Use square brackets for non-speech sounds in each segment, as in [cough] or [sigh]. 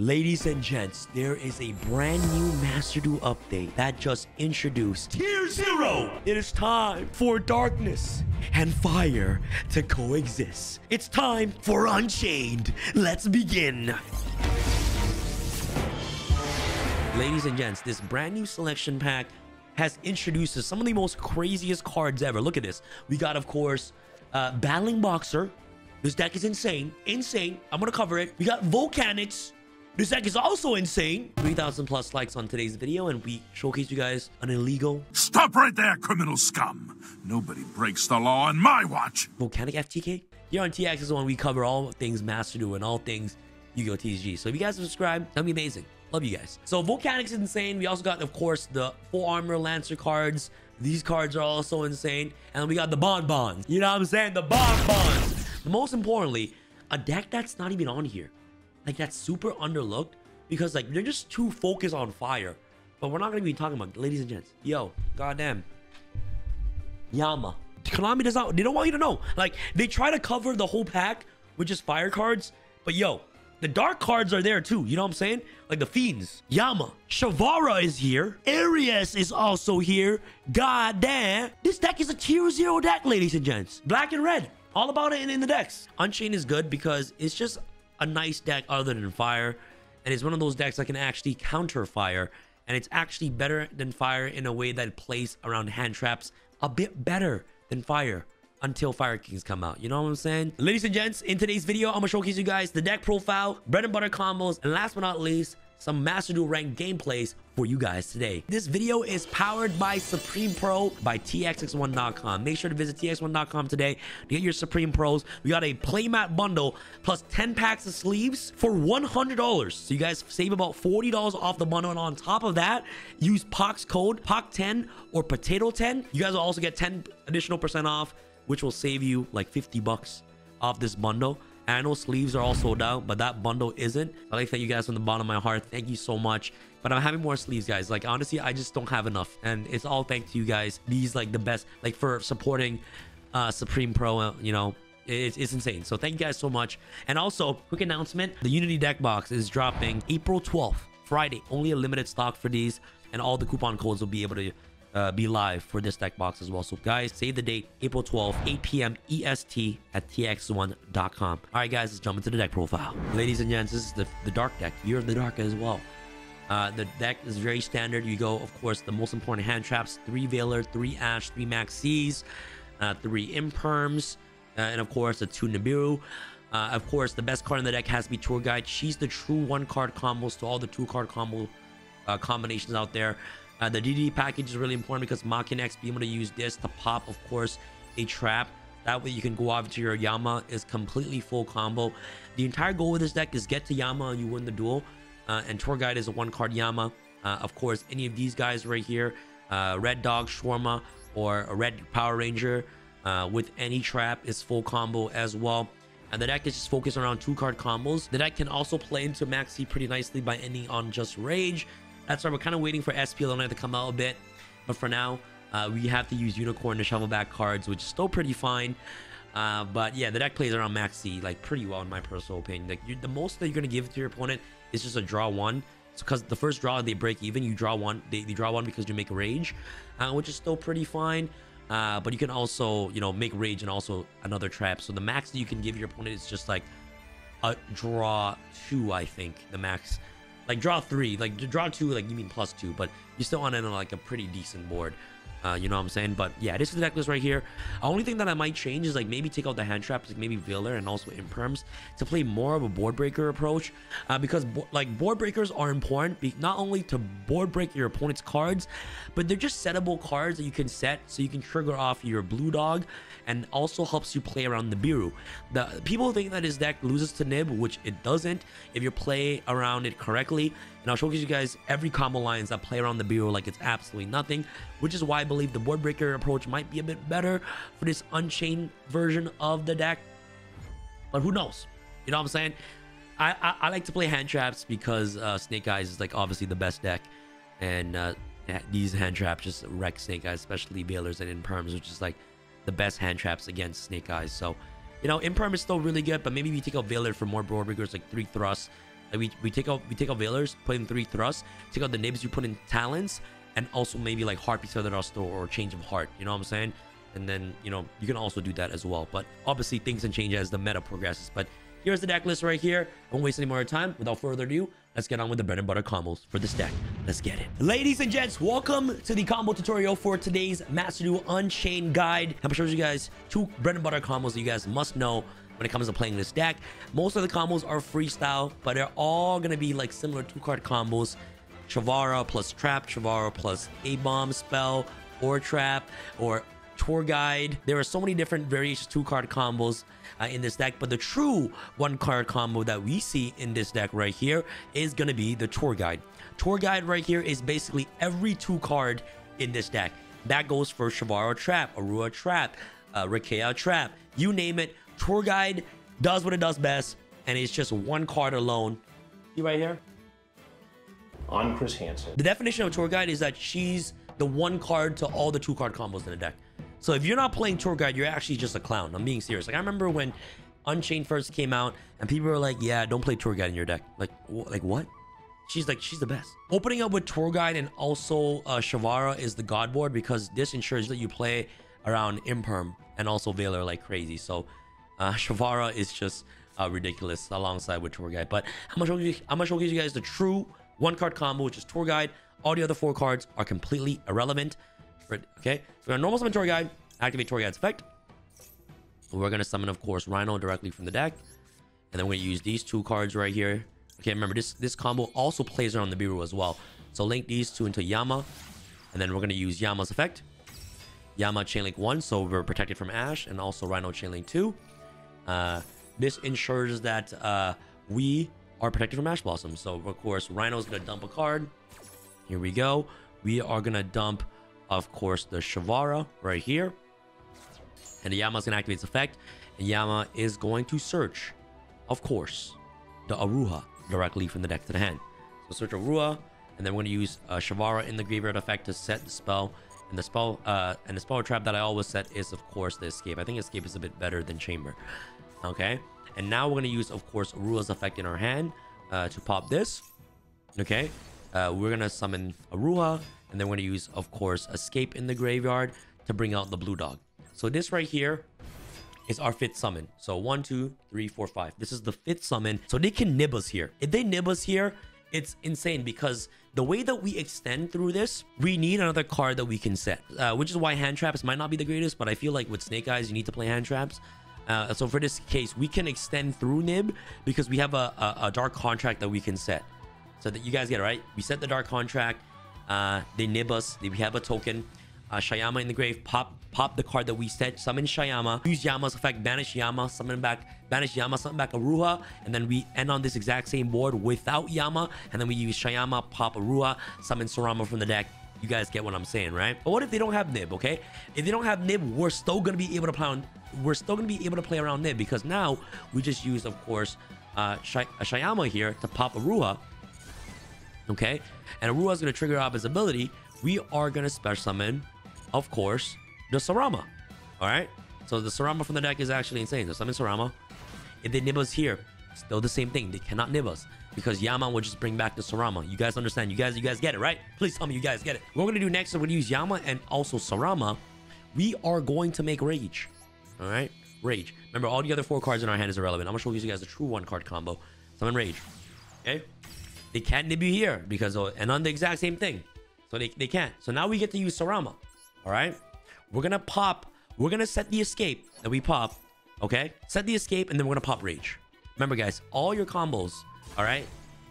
Ladies and gents, there is a brand new Master Duel update that just introduced Tier Zero. It is time for darkness and fire to coexist. It's time for Unchained. Let's begin. Ladies and gents, this brand new selection pack has introduced some of the most craziest cards ever. Look at this. We got, of course, uh, Battling Boxer. This deck is insane. Insane. I'm going to cover it. We got Volcanics. This deck is also insane. 3,000 plus likes on today's video, and we showcase you guys an illegal... Stop right there, criminal scum. Nobody breaks the law on my watch. Volcanic FTK? Here on TSX1, we cover all things Master Duel and all things Yu-Gi-Oh! TCG. So if you guys subscribe, that'd be amazing. Love you guys. So Volcanic's insane. We also got, of course, the Full Armor Lancer cards. These cards are also insane. And we got the Bonbons. You know what I'm saying? The Bonbons. Most importantly, a deck that's not even on here. Like that's super underlooked because like they're just too focused on fire. But we're not gonna be talking about ladies and gents. Yo, goddamn. Yama. Konami does not they don't want you to know. Like they try to cover the whole pack with just fire cards. But yo, the dark cards are there too. You know what I'm saying? Like the fiends. Yama. Shavara is here. Arias is also here. God damn. This deck is a tier zero deck, ladies and gents. Black and red. All about it in, in the decks. Unchained is good because it's just a nice deck other than fire and it's one of those decks that can actually counter fire and it's actually better than fire in a way that plays around hand traps a bit better than fire until fire kings come out. You know what i'm saying? Ladies and gents in today's video i'm gonna showcase you guys the deck profile bread and butter combos and last but not least some Master Duel ranked gameplays for you guys today. This video is powered by Supreme Pro by TSX1.com. Make sure to visit TSX1.com today to get your Supreme Pros. We got a playmat bundle plus 10 packs of sleeves for $100. So you guys save about $40 off the bundle. And on top of that, use POX code POC10 or Potato10. You guys will also get 10 additional percent off, which will save you like 50 bucks off this bundle. And sleeves are all sold out, but that bundle isn't. I like thank you guys from the bottom of my heart. Thank you so much. But I'm having more sleeves, guys. Like, honestly, I just don't have enough. And it's all thanks to you guys. These, like, the best, like, for supporting uh, Supreme Pro, uh, you know, it's, it's insane. So thank you guys so much. And also, quick announcement. The Unity deck box is dropping April 12th, Friday. Only a limited stock for these. And all the coupon codes will be able to uh, be live for this deck box as well. So guys, save the date, April 12th, 8 p.m. EST at tsx1.com. All right, guys, let's jump into the deck profile. Ladies and gents, this is the, the dark deck. You're the dark as well. Uh, the deck is very standard. You go, of course, the most important hand traps, three Veiler, three Ash, three Maxis, uh, three Imperms, uh, and of course, the two Nibiru. Uh, of course, the best card in the deck has to be Tour Guide. She's the true one card combos to all the two card combo uh, combinations out there. Uh, the DD package is really important because Ma can X be able to use this to pop, of course, a trap. That way you can go off to your Yama is completely full combo. The entire goal with this deck is get to Yama and you win the duel. Uh, and Tour Guide is a one card Yama. Uh, of course, any of these guys right here, uh, Red Dog, Shawarma, or a Red Power Ranger uh, with any trap is full combo as well. And the deck is just focused around two card combos. The deck can also play into Maxi pretty nicely by ending on just Rage. That's why we're kind of waiting for SP Alone to come out a bit. But for now, uh, we have to use Unicorn to shovel back cards, which is still pretty fine. Uh, but yeah, the deck plays around Maxi like pretty well in my personal opinion. Like the most that you're gonna give to your opponent is just a draw one. It's because the first draw they break even. You draw one. They, they draw one because you make rage, uh, which is still pretty fine. Uh, but you can also you know make rage and also another trap. So the max that you can give your opponent is just like a draw two. I think the max like draw three, like draw two, like you mean plus two, but you still want to like a pretty decent board. Uh, you know what I'm saying? But yeah, this is the deck list right here. The only thing that I might change is like maybe take out the hand traps, like maybe Veiler and also Imperms to play more of a board breaker approach. Uh, because bo like board breakers are important, not only to board break your opponent's cards, but they're just settable cards that you can set so you can trigger off your blue dog and also helps you play around Nibiru. The people think that his deck loses to Nib, which it doesn't if you play around it correctly. And I'll showcase you guys every combo lines that play around Nibiru like it's absolutely nothing, which is why I believe the board breaker approach might be a bit better for this Unchained version of the deck. But who knows? You know what I'm saying? I, I, I like to play hand traps because uh, Snake Eyes is like obviously the best deck. And uh, these hand traps just wreck Snake Eyes, especially Veilers and Imperms, which is like the best hand traps against Snake Eyes. So, you know, Imperm is still really good, but maybe we take out Veiler for more breakers, like three thrusts, Like we, we take out we take out Veilers, put in three thrusts, take out the nibs, you put in talents, and also maybe like Harpie's Feather Duster or Change of Heart. You know what I'm saying? And then, you know, you can also do that as well. But obviously things can change as the meta progresses. But here's the deck list right here. I won't waste any more time. Without further ado, let's get on with the bread and butter combos for this deck. Let's get it. Ladies and gents, welcome to the combo tutorial for today's Master Duel Unchained guide. I'm going to show you guys two bread and butter combos that you guys must know when it comes to playing this deck. Most of the combos are freestyle, but they're all going to be like similar two-card combos. Shavara plus Trap, Shavara plus A-Bomb spell, or Trap, or Tour Guide. There are so many different variations two-card combos uh, in this deck, but the true one-card combo that we see in this deck right here is going to be the Tour Guide. Tour Guide right here is basically every two-card in this deck. That goes for Shavara Trap, Arua Trap, uh, Trap, you name it, Tour Guide does what it does best, and it's just one card alone. See right here? On Chris Hansen. The definition of Tour Guide is that she's the one card to all the two card combos in the deck. So if you're not playing Tour Guide, you're actually just a clown. I'm being serious. Like I remember when Unchained first came out, and people were like, "Yeah, don't play Tour Guide in your deck." Like, like what? She's like, she's the best. Opening up with Tour Guide and also uh, Shavara is the God board because this ensures that you play around Imperm and also Veiler like crazy. So uh, [laughs] Shavara is just uh, ridiculous alongside with Tour Guide. But I'm gonna, show you, I'm gonna showcase you guys the true one card combo, which is Tour Guide. All the other four cards are completely irrelevant. Okay, so we're gonna normal summon Tour Guide, activate Tour Guide's effect. We're gonna summon, of course, Rhino directly from the deck. And then we're gonna use these two cards right here. Okay, remember this this combo also plays around Nibiru as well. So link these two into Yama. And then we're gonna use Yama's effect. Yama Chainlink 1, so we're protected from Ash, and also Rhino Chainlink 2. Uh, this ensures that uh, we are protected from Ash Blossom. So, of course, Rhino's going to dump a card. Here we go. We are going to dump, of course, the Shavara right here. And the Yama's going to activate its effect. And Yama is going to search, of course, the Aruha directly from the deck to the hand. So search Aruha, and then we're going to use uh, Shavara in the graveyard effect to set the spell. And the spell uh, and the spell trap that I always set is, of course, the escape. I think escape is a bit better than chamber. Okay. And now we're going to use, of course, Aruha's effect in our hand uh, to pop this. Okay. Uh, we're going to summon Aruha. And then we're going to use, of course, Escape in the graveyard to bring out the blue dog. So this right here is our fifth summon. So one, two, three, four, five. This is the fifth summon. So they can nib us here. If they nib us here, it's insane because the way that we extend through this, we need another card that we can set, uh, which is why hand traps might not be the greatest, but I feel like with Snake Eyes, you need to play hand traps. Uh, so for this case, we can extend through Nib because we have a, a, a, dark contract that we can set. So that you guys get it, right? We set the dark contract. Uh, they nib us. We have a token. Uh, Shayama in the grave. Pop pop the card that we set. Summon Shayama. Use Yama's effect. Banish Yama. Summon back. Banish Yama. Summon back Aruha. And then we end on this exact same board without Yama. And then we use Shayama. Pop Aruha. Summon Sarama from the deck. You guys get what I'm saying, right? But what if they don't have Nib, okay? If they don't have Nib, we're still going to be able to play on, we're still going to be able to play around Nib because now we just use, of course, uh, Shay Shayama here to pop Aruha. Okay? And Aruha is going to trigger off his ability. We are going to special summon, of course, the Sarama. All right? So the Sarama from the deck is actually insane. So summon Sarama. If they nib us here, still the same thing. They cannot nib us because Yama will just bring back the Sarama. You guys understand? You guys, you guys get it, right? Please tell me you guys get it. What we're gonna do next is we're gonna use Yama and also Sarama. We are going to make Rage. All right, Rage. Remember, all the other four cards in our hand is irrelevant. I'm gonna show you guys a true one card combo. Summon Rage. Okay. They can't you here because and on the exact same thing. So they, they can't. So now we get to use Sarama. All right. We're gonna pop. We're gonna set the escape that we pop. Okay. Set the escape and then we're gonna pop Rage. Remember, guys, all your combos all right?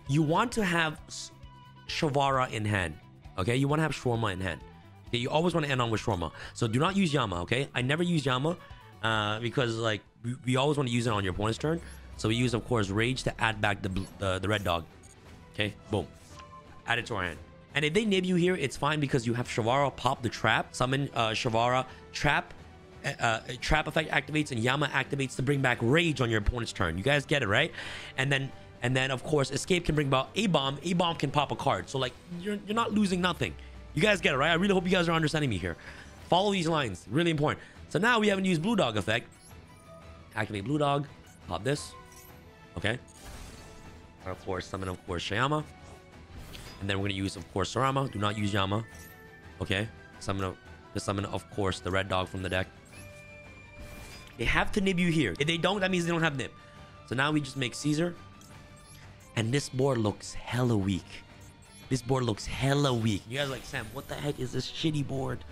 You want to have Shavara in hand, okay? You want to have Shawarma in hand. Okay, you always want to end on with Shawarma. So do not use Yama, okay? I never use Yama uh, because like we, we always want to use it on your opponent's turn. So we use, of course, Rage to add back the, the, the red dog. Okay, boom. Add it to our hand. And if they nib you here, it's fine because you have Shavara pop the trap, summon uh, Shavara, trap, uh, uh, trap effect activates, and Yama activates to bring back Rage on your opponent's turn. You guys get it, right? And then and then, of course, escape can bring about A-bomb. A-bomb can pop a card. So, like, you're, you're not losing nothing. You guys get it, right? I really hope you guys are understanding me here. Follow these lines. Really important. So now we haven't used Blue Dog effect. Activate Blue Dog. Pop this. Okay. Of course, summon, of course, Shayama. And then we're going to use, of course, Sarama. Do not use Yama. Okay. Summon, to summon, of course, the red dog from the deck. They have to nib you here. If they don't, that means they don't have nib. So now we just make Caesar. And this board looks hella weak. This board looks hella weak. You guys like, Sam, what the heck is this shitty board?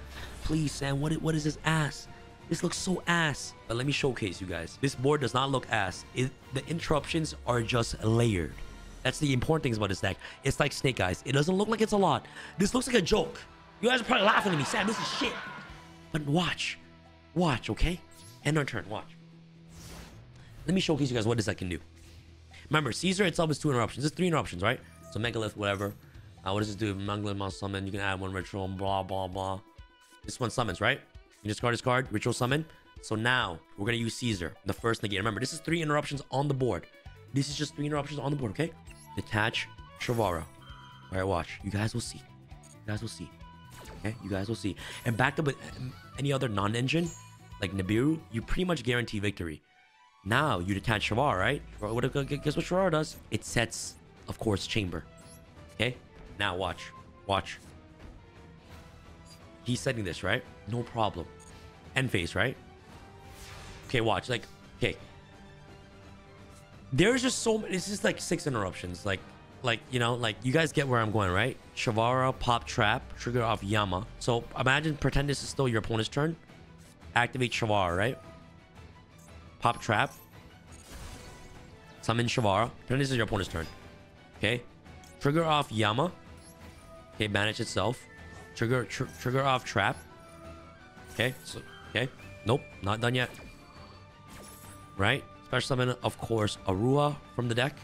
Please, Sam, what, what is this ass? This looks so ass. But let me showcase you guys. This board does not look ass. It, the interruptions are just layered. That's the important things about this deck. It's like Snake Eyes. It doesn't look like it's a lot. This looks like a joke. You guys are probably laughing at me. Sam, this is shit. But watch. Watch, okay? End our turn. Watch. Let me showcase you guys what this deck can do. Remember, Caesar itself is two interruptions. It's three interruptions, right? So Megalith, whatever. Uh, what does this do? Megalith must summon. You can add one ritual, blah, blah, blah. This one summons, right? You discard this card, ritual summon. So now we're to use Caesar, the first negate. Remember, this is three interruptions on the board. This is just three interruptions on the board, okay? Detach Shavara. All right, watch. You guys will see. You guys will see. Okay, you guys will see. And backed up with um, any other non-engine, like Nibiru, you pretty much guarantee victory. Now you detach Shavar, right? Guess what Shavar does? It sets, of course, Chamber. Okay? Now watch. Watch. Setting this, right? No problem. End phase, right? Okay, watch. Like, okay. There's just so many. This is like six interruptions. Like, like you know, like you guys get where I'm going, right? Shavara, pop trap, trigger off Yama. So imagine, pretend this is still your opponent's turn. Activate Shavara, right? Pop trap. Summon Shavara. Pretend this is your opponent's turn. Okay. Trigger off Yama. Okay, manage itself. Trigger tr trigger off trap. Okay, so okay. Nope, not done yet. Right? Special summon, of course, Arua from the deck.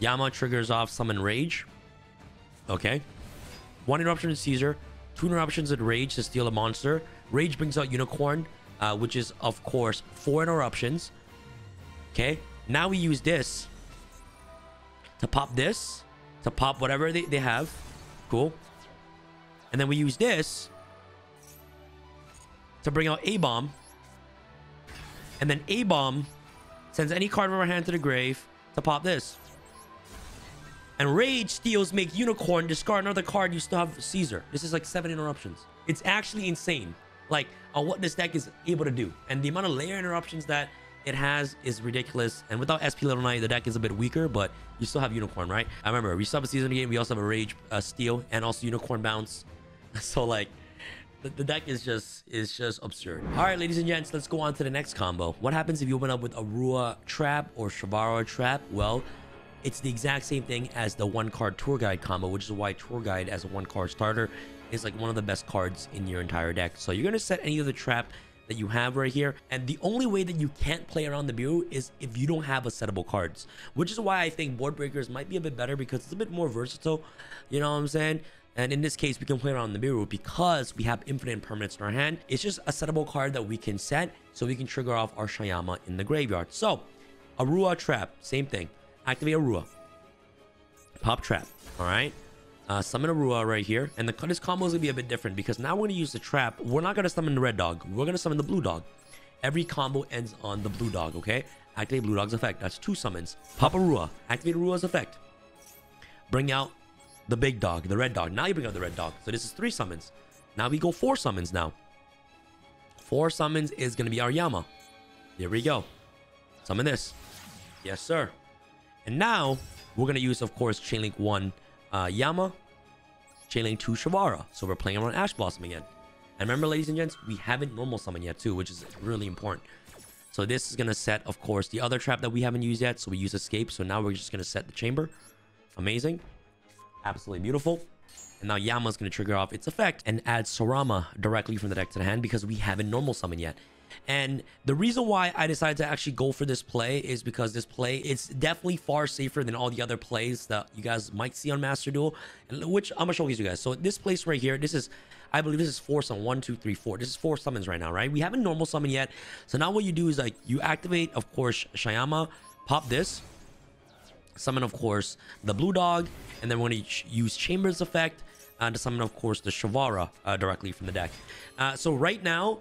Yama triggers off summon Rage. Okay. One interruption with Caesar. Two interruptions with Rage to steal a monster. Rage brings out Unicorn, uh, which is, of course, four interruptions. Okay. Now we use this to pop this, to pop whatever they, they have. Cool. And then we use this to bring out A-Bomb. And then A-Bomb sends any card from our hand to the grave to pop this. And Rage steals make Unicorn, discard another card, you still have Caesar. This is like seven interruptions. It's actually insane. Like, on what this deck is able to do. And the amount of layer interruptions that it has is ridiculous. And without SP Little Knight, the deck is a bit weaker, but you still have Unicorn, right? I remember, we still have a Season game, we also have a Rage uh, Steal, and also Unicorn Bounce. [laughs] So, like, the, the deck is just is just absurd. All right, ladies and gents, let's go on to the next combo. What happens if you open up with Arua Trap or Shavara Trap? Well, it's the exact same thing as the one card tour guide combo, which is why tour guide as a one card starter is like one of the best cards in your entire deck. So you're gonna set any of the trap that you have right here. And the only way that you can't play around Nibiru is if you don't have a settable cards, which is why I think board breakers might be a bit better because it's a bit more versatile. You know what I'm saying? And in this case, we can play around Nibiru because we have infinite permanents in our hand. It's just a settable card that we can set so we can trigger off our Shayama in the graveyard. So, Arua Trap, same thing. Activate Arua. Pop Trap, all right? Uh, summon Arua right here. And the this combo is going to be a bit different because now we're going to use the trap. We're not going to summon the red dog. We're going to summon the blue dog. Every combo ends on the blue dog, okay? Activate blue dog's effect. That's two summons. Pop Arua. Activate Arua's effect. Bring out the big dog, the red dog. Now you bring out the red dog. So this is three summons. Now we go four summons now. Four summons is going to be our Yama. Here we go. Summon this. Yes, sir. And now we're going to use, of course, Chainlink 1 uh, Yama, Chainlink to Shavara. So we're playing around Ash Blossom again. And remember, ladies and gents, we haven't normal summoned yet too, which is really important. So this is going to set, of course, the other trap that we haven't used yet. So we use Escape. So now we're just going to set the chamber. Amazing. Absolutely beautiful. And now Yama's going to trigger off its effect and add Sarama directly from the deck to the hand because we haven't normal summoned yet. And the reason why I decided to actually go for this play is because this play is definitely far safer than all the other plays that you guys might see on Master Duel, which I'm gonna showcase you guys. So this place right here, this is, I believe this is four summon, one, two, three, four. This is four summons right now, right? We haven't normal summon yet. So now what you do is like you activate, of course, Shayama, pop this, summon, of course, the blue dog, and then we're gonna use Chambers effect uh, to summon, of course, the Shavara uh, directly from the deck. Uh, so right now,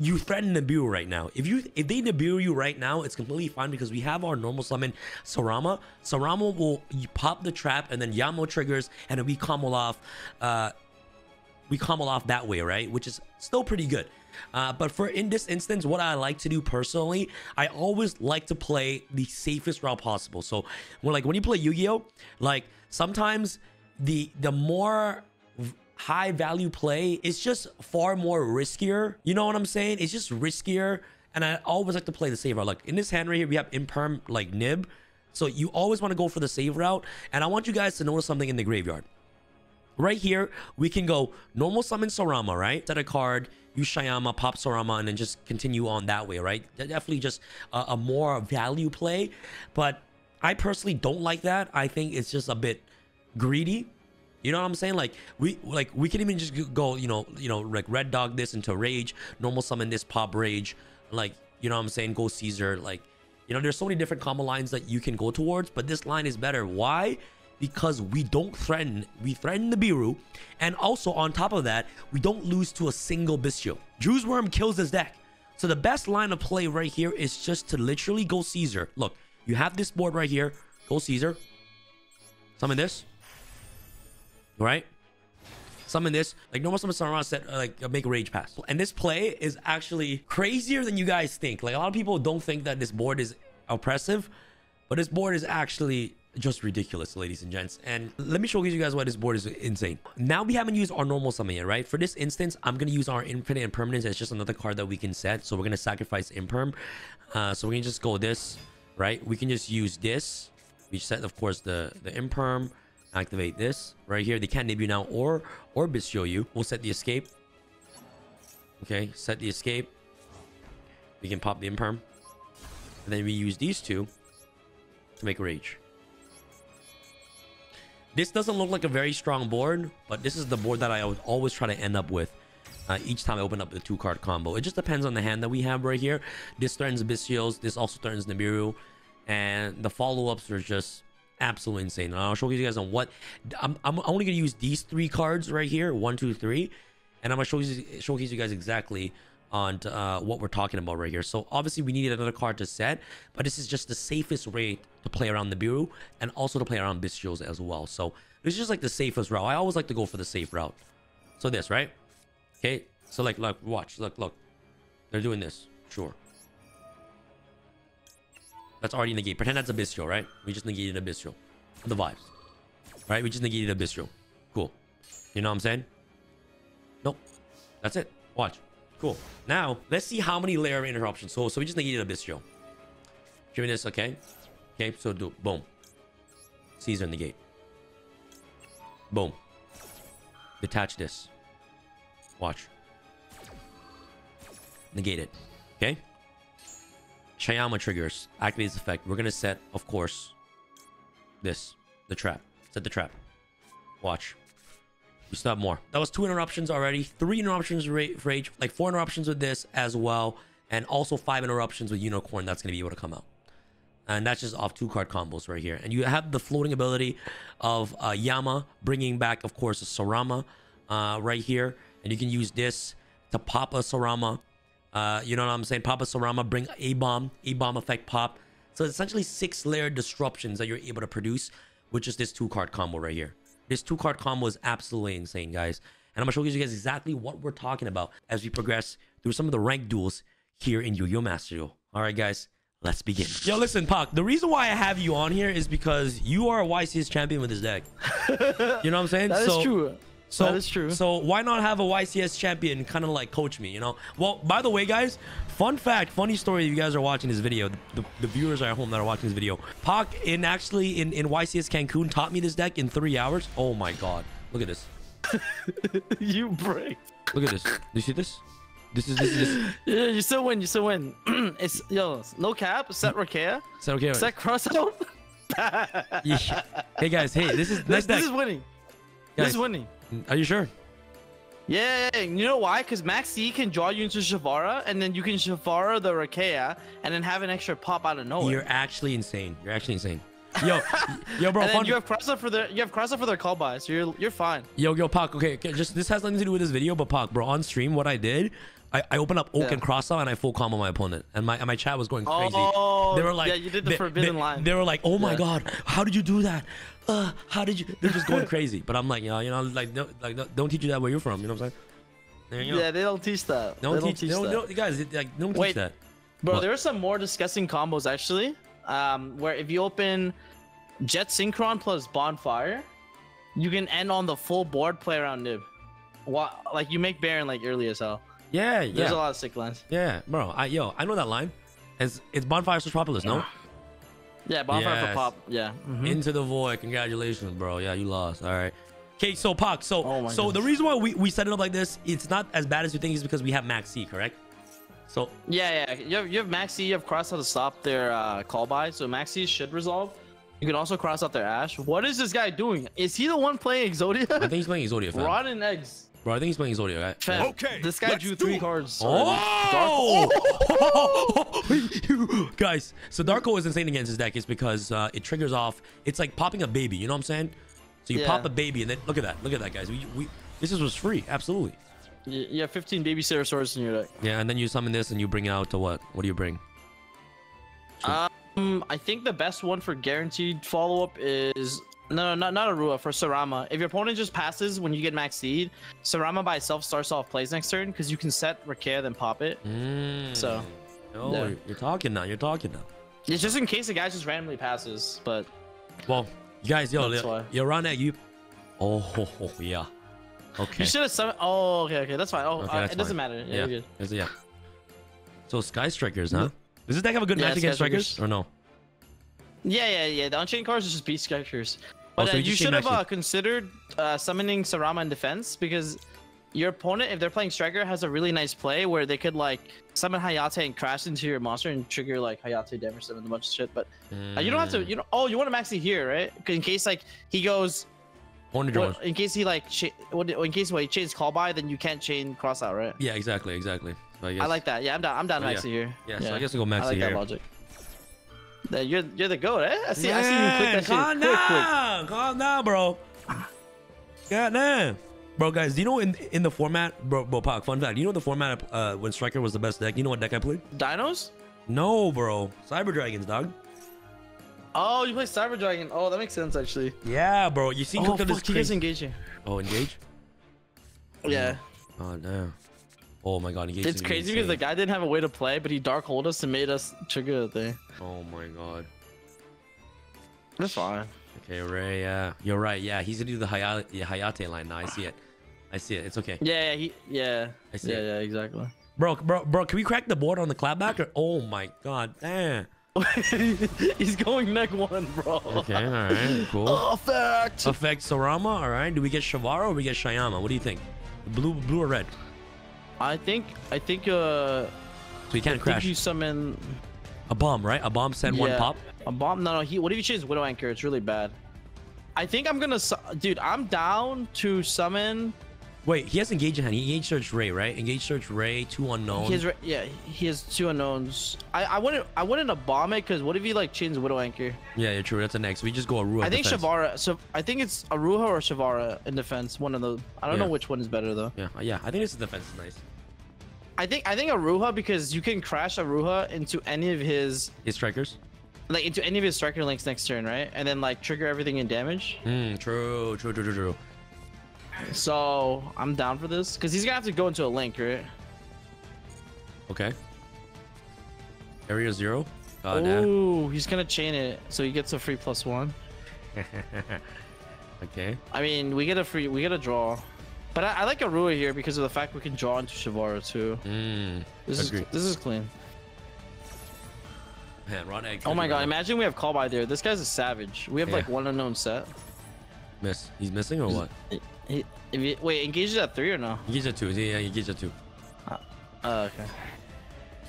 you threaten Nibiru right now. If you if they Nibiru you right now, it's completely fine because we have our normal summon Sarama. Sarama will pop the trap and then Yama triggers and we combo off uh we combo off that way, right? Which is still pretty good. Uh, but for in this instance, what I like to do personally, I always like to play the safest route possible. So when like when you play Yu-Gi-Oh, like sometimes the the more high value play is just far more riskier. You know what I'm saying? It's just riskier. And I always like to play the save route. In this hand right here, we have imperm like nib. So you always want to go for the save route. And I want you guys to notice something in the graveyard. Right here, we can go normal summon Sarama, right? Set a card, use Shayama, pop Sarama, and then just continue on that way, right? Definitely just a, a more value play. But I personally don't like that. I think it's just a bit greedy you know what I'm saying? Like we like we can even just go, you know, you know, like red dog this into rage, normal summon this pop rage, like you know what I'm saying? Go Caesar, like you know, there's so many different combo lines that you can go towards, but this line is better. Why? Because we don't threaten, we threaten Nibiru, and also on top of that, we don't lose to a single Bystial. Druiswurm kills this deck. So the best line of play right here is just to literally go Caesar. Look, you have this board right here. Go Caesar. Summon this right? Summon this, like normal summon said, uh, like make a rage pass. And this play is actually crazier than you guys think. Like a lot of people don't think that this board is oppressive, but this board is actually just ridiculous, ladies and gents. And let me show you guys why this board is insane. Now we haven't used our normal summon yet, right? For this instance, I'm to use our infinite impermanence as just another card that we can set. So we're to sacrifice imperm. Uh, so we can just go this, right? We can just use this. We set, of course, the, the imperm activate this right here. They can't you now or or show you. We'll set the escape. Okay, set the escape. We can pop the imperm. And then we use these two to make rage. This doesn't look like a very strong board, but this is the board that I would always try to end up with uh, each time I open up the two card combo. It just depends on the hand that we have right here. This threatens Bystials, this also threatens Nibiru, and the follow-ups are just absolutely insane. And I'll show you guys on what I'm, I'm only gonna use these three cards right here, one, two, three, and I'm gonna show you showcase you guys exactly on uh, what we're talking about right here. So obviously we needed another card to set, but this is just the safest way to play around Nibiru and also to play around Bystials as well. So this is just like the safest route. I always like to go for the safe route. So this, right? Okay. So like, look, watch, look, look. They're doing this. Sure. That's already negated. Pretend that's a Bystial, right? We just negated a Bystial. The vibes. Right? We just negated a Bystial. Cool. You know what I'm saying? Nope. That's it. Watch. Cool. Now, let's see how many layer interruptions. So, so we just negated a Bystial. Give me this, okay? Okay, so do boom. Caesar negate. Boom. Detach this. Watch. Negate it. Okay? Shayama triggers. Activate this effect. We're going to set, of course, this. The trap. Set the trap. Watch. We still have more. That was two interruptions already. Three interruptions for rage. Like four interruptions with this as well. And also five interruptions with Unicorn. That's going to be able to come out. And that's just off two card combos right here. And you have the floating ability of uh, Yama bringing back, of course, a Sarama uh, right here. And you can use this to pop a Sarama uh, you know what I'm saying? Papa Sarama, bring a bomb, a bomb effect pop. So it's essentially six layer disruptions that you're able to produce with just this two card combo right here. This two card combo is absolutely insane, guys. And I'm gonna show you guys exactly what we're talking about as we progress through some of the ranked duels here in Yu-Gi-Oh! Master Duel. All right, guys, let's begin. Yo, listen, Pak, the reason why I have you on here is because you are a YCS champion with this deck. [laughs] you know what I'm saying? That so, is true. So that is true. So why not have a YCS champion kind of like coach me, you know? Well, by the way, guys, fun fact, funny story. If you guys are watching this video, the, the viewers are at home that are watching this video. Pak in actually in in YCS Cancun taught me this deck in three hours. Oh my god! Look at this. [laughs] you break. Look at this. Do you see this? This is this is this. [laughs] Yeah, you still win. You still win. [clears throat] it's yo, no cap. Set mm. Rakea. Set okay. Set crossout. yeah. Hey guys. Hey, this is this, this is winning. Guys, this is winning. Are you sure? Yeah, you know why? Because Max C can draw you into Shavara, and then you can Shavara the Rakea, and then have an extra pop out of nowhere. You're actually insane. You're actually insane. Yo, [laughs] yo, bro. And then you have crossover for their you have crossover for their call buys. So you're you're fine. Yo, yo, Pak. Okay, okay, just this has nothing to do with this video, but Pak, bro, on stream, what I did, I, I opened up Oak Yeah. and Cross out and I full combo my opponent. And my and my chat was going crazy. Oh, they were like, yeah, you did the they- forbidden they- line. They were like, oh my Yeah. god, how did you do that? Uh, how did you? They're just going crazy. But I'm like, you know, you know, like, no, like, no, don't teach you that where you're from. You know what I'm saying? There you go. Yeah, they don't teach that. don't they don't teach, teach don't, that. don't, guys, it- like, don't Wait. teach that. Bro, What? there are some more disgusting combos actually. Um, where if you open Jet Synchron plus Bonfire, you can end on the full board play around Nib. What? Like you make Baron like early as hell. Yeah, There's yeah, a lot of sick lines. yeah, bro. I yo, I know that line. It's it's bonfire for populous, no? Yeah, Bonfire Yes. for pop. Yeah. mhm. Into the void. Congratulations, bro. Yeah, you lost. All right. Okay, so Pak, so Oh so the reason why we, we set it up like this, it's not as bad as you think, is because we have Max C, correct? So Yeah, yeah. You have, you have Maxi, you have cross out to stop their uh, call by, so Maxi should resolve. You can also cross out their Ash. What is this guy doing? Is he the one playing Exodia? I think he's playing Exodia. [laughs] Rotten eggs. Bro, I think he's playing Exodia, right? Fam, Okay, this guy drew three it. cards. Oh! [laughs] Guys, so Darko is insane against his deck is because uh, it triggers off. It's like popping a baby. You know what I'm saying? So you Yeah. pop a baby, and then look at that. Look at that, guys. We, we this is was free, absolutely. You, you have 15 babysitter swords in your deck. Yeah, and then you summon this, and you bring out to what? What do you bring? Um, I think the best one for guaranteed follow up is no, not not Arua for Sarama. If your opponent just passes when you get max seed, Sarama by itself starts off plays next turn because you can set Rakea then pop it. Mm. So Oh, Yeah. you're- you're talking now. You're talking now. it's just in case the guy just randomly passes. But Well, you guys, yo, yo, on that. You. Oh, ho, [laughs] ho, yeah. Okay. you should have summoned. Oh, okay, okay, that's fine. Oh, Okay, uh, that's it doesn't matter. Yeah, Yeah. you're good. Is it- yeah. So Sky Strikers, huh? Does this deck have a good Yeah, match against Strikers. or no? Yeah, yeah, yeah. The Unchained cards are just beast characters. But so uh, you you should have uh, considered uh, summoning Sarama in defense because your opponent, if they're playing striker, has a really nice play where they could like summon Hayate and crash into your monster and trigger like Hayate damage them and a bunch of shit. But uh, you don't have to. You know. Oh, you want to maxi here, right? In case like he goes. What, in case he like. Cha- in case what, he chains call by, then you can't chain cross out, right? Yeah, exactly, exactly. So I, I like that. Yeah, I'm down. I'm down Oh, yeah. here. Yeah, so I guess we'll go maxi I like here. that logic. You're you're the goat, eh? I see. I see you click that shit calm quick, quick. down, calm down, bro. God damn. Bro, guys, do you know in in the format, bro, bro, Pak, fun fact, you know the format uh, when Striker was the best deck? You know what deck I played? Dinos? No, bro. Cyber Dragons, dog. Oh, you play Cyber Dragon. Oh, that makes sense actually. Yeah, bro. You see, Oh, up this fuck, he crazy. engaging. Oh, engage? Yeah, Oh, damn. Oh my god, it's crazy because the guy didn't have a way to play, but he dark hold us and made us trigger the thing. Oh my god. That's fine. Okay, Ray. Yeah, you're right. Yeah, he's gonna do the Hayate, Hayate line now. I see it. I see it. It's okay. Yeah, yeah, he, yeah, I see yeah, it. yeah, exactly. Bro, bro, bro. Can we crack the board on the clapback? Or oh my god, damn. [laughs] He's going neck one, bro. Okay, all right, cool. [laughs] Effect. Affect Sarama, All right. Do we get Shavara or we get Shayama? What do you think? Blue, blue or red? I think, I think, uh, So you can't I crash. you summon A bomb, right? A bomb send one pop. A bomb? No, no. He. What if you change Widow Anchor? It's really bad. I think I'm gonna, dude. I'm down to summon. Wait, he has engage in hand. He engage search Ray, right? Engage search Ray, two unknowns. He has, yeah, he has two unknowns. I, I wouldn't, I wouldn't bomb it because what if he like chains Widow Anchor? Yeah, you're true. That's the next. We just go Arua. I think defense. Shavara. So I think it's Aruha or Shavara in defense. One of the. I don't Yeah. know which one is better though. Yeah, yeah. I think this is defense is nice. I think I think Aruha because you can crash Aruha into any of his His strikers. like into any of his striker links next turn, right? And then like trigger everything in damage. Hmm. True. True. True. True. True. So I'm down for this because he's gonna have to go into a link, right? Okay. Area zero. Ooh, he's gonna chain it, so he gets a free plus one. [laughs] Okay. I mean, we get a free, we get a draw. But I, I like Arua here because of the fact we can draw into Shavara too. Hmm. This Agree. is this is clean. Man, Ron Egg. Oh my god, be imagine we have call by there. This guy's a savage. We have like one unknown set. Miss. He's missing or what? He, if he, wait, engaged at three or no? He at two. Yeah, he gets a two. Oh, okay.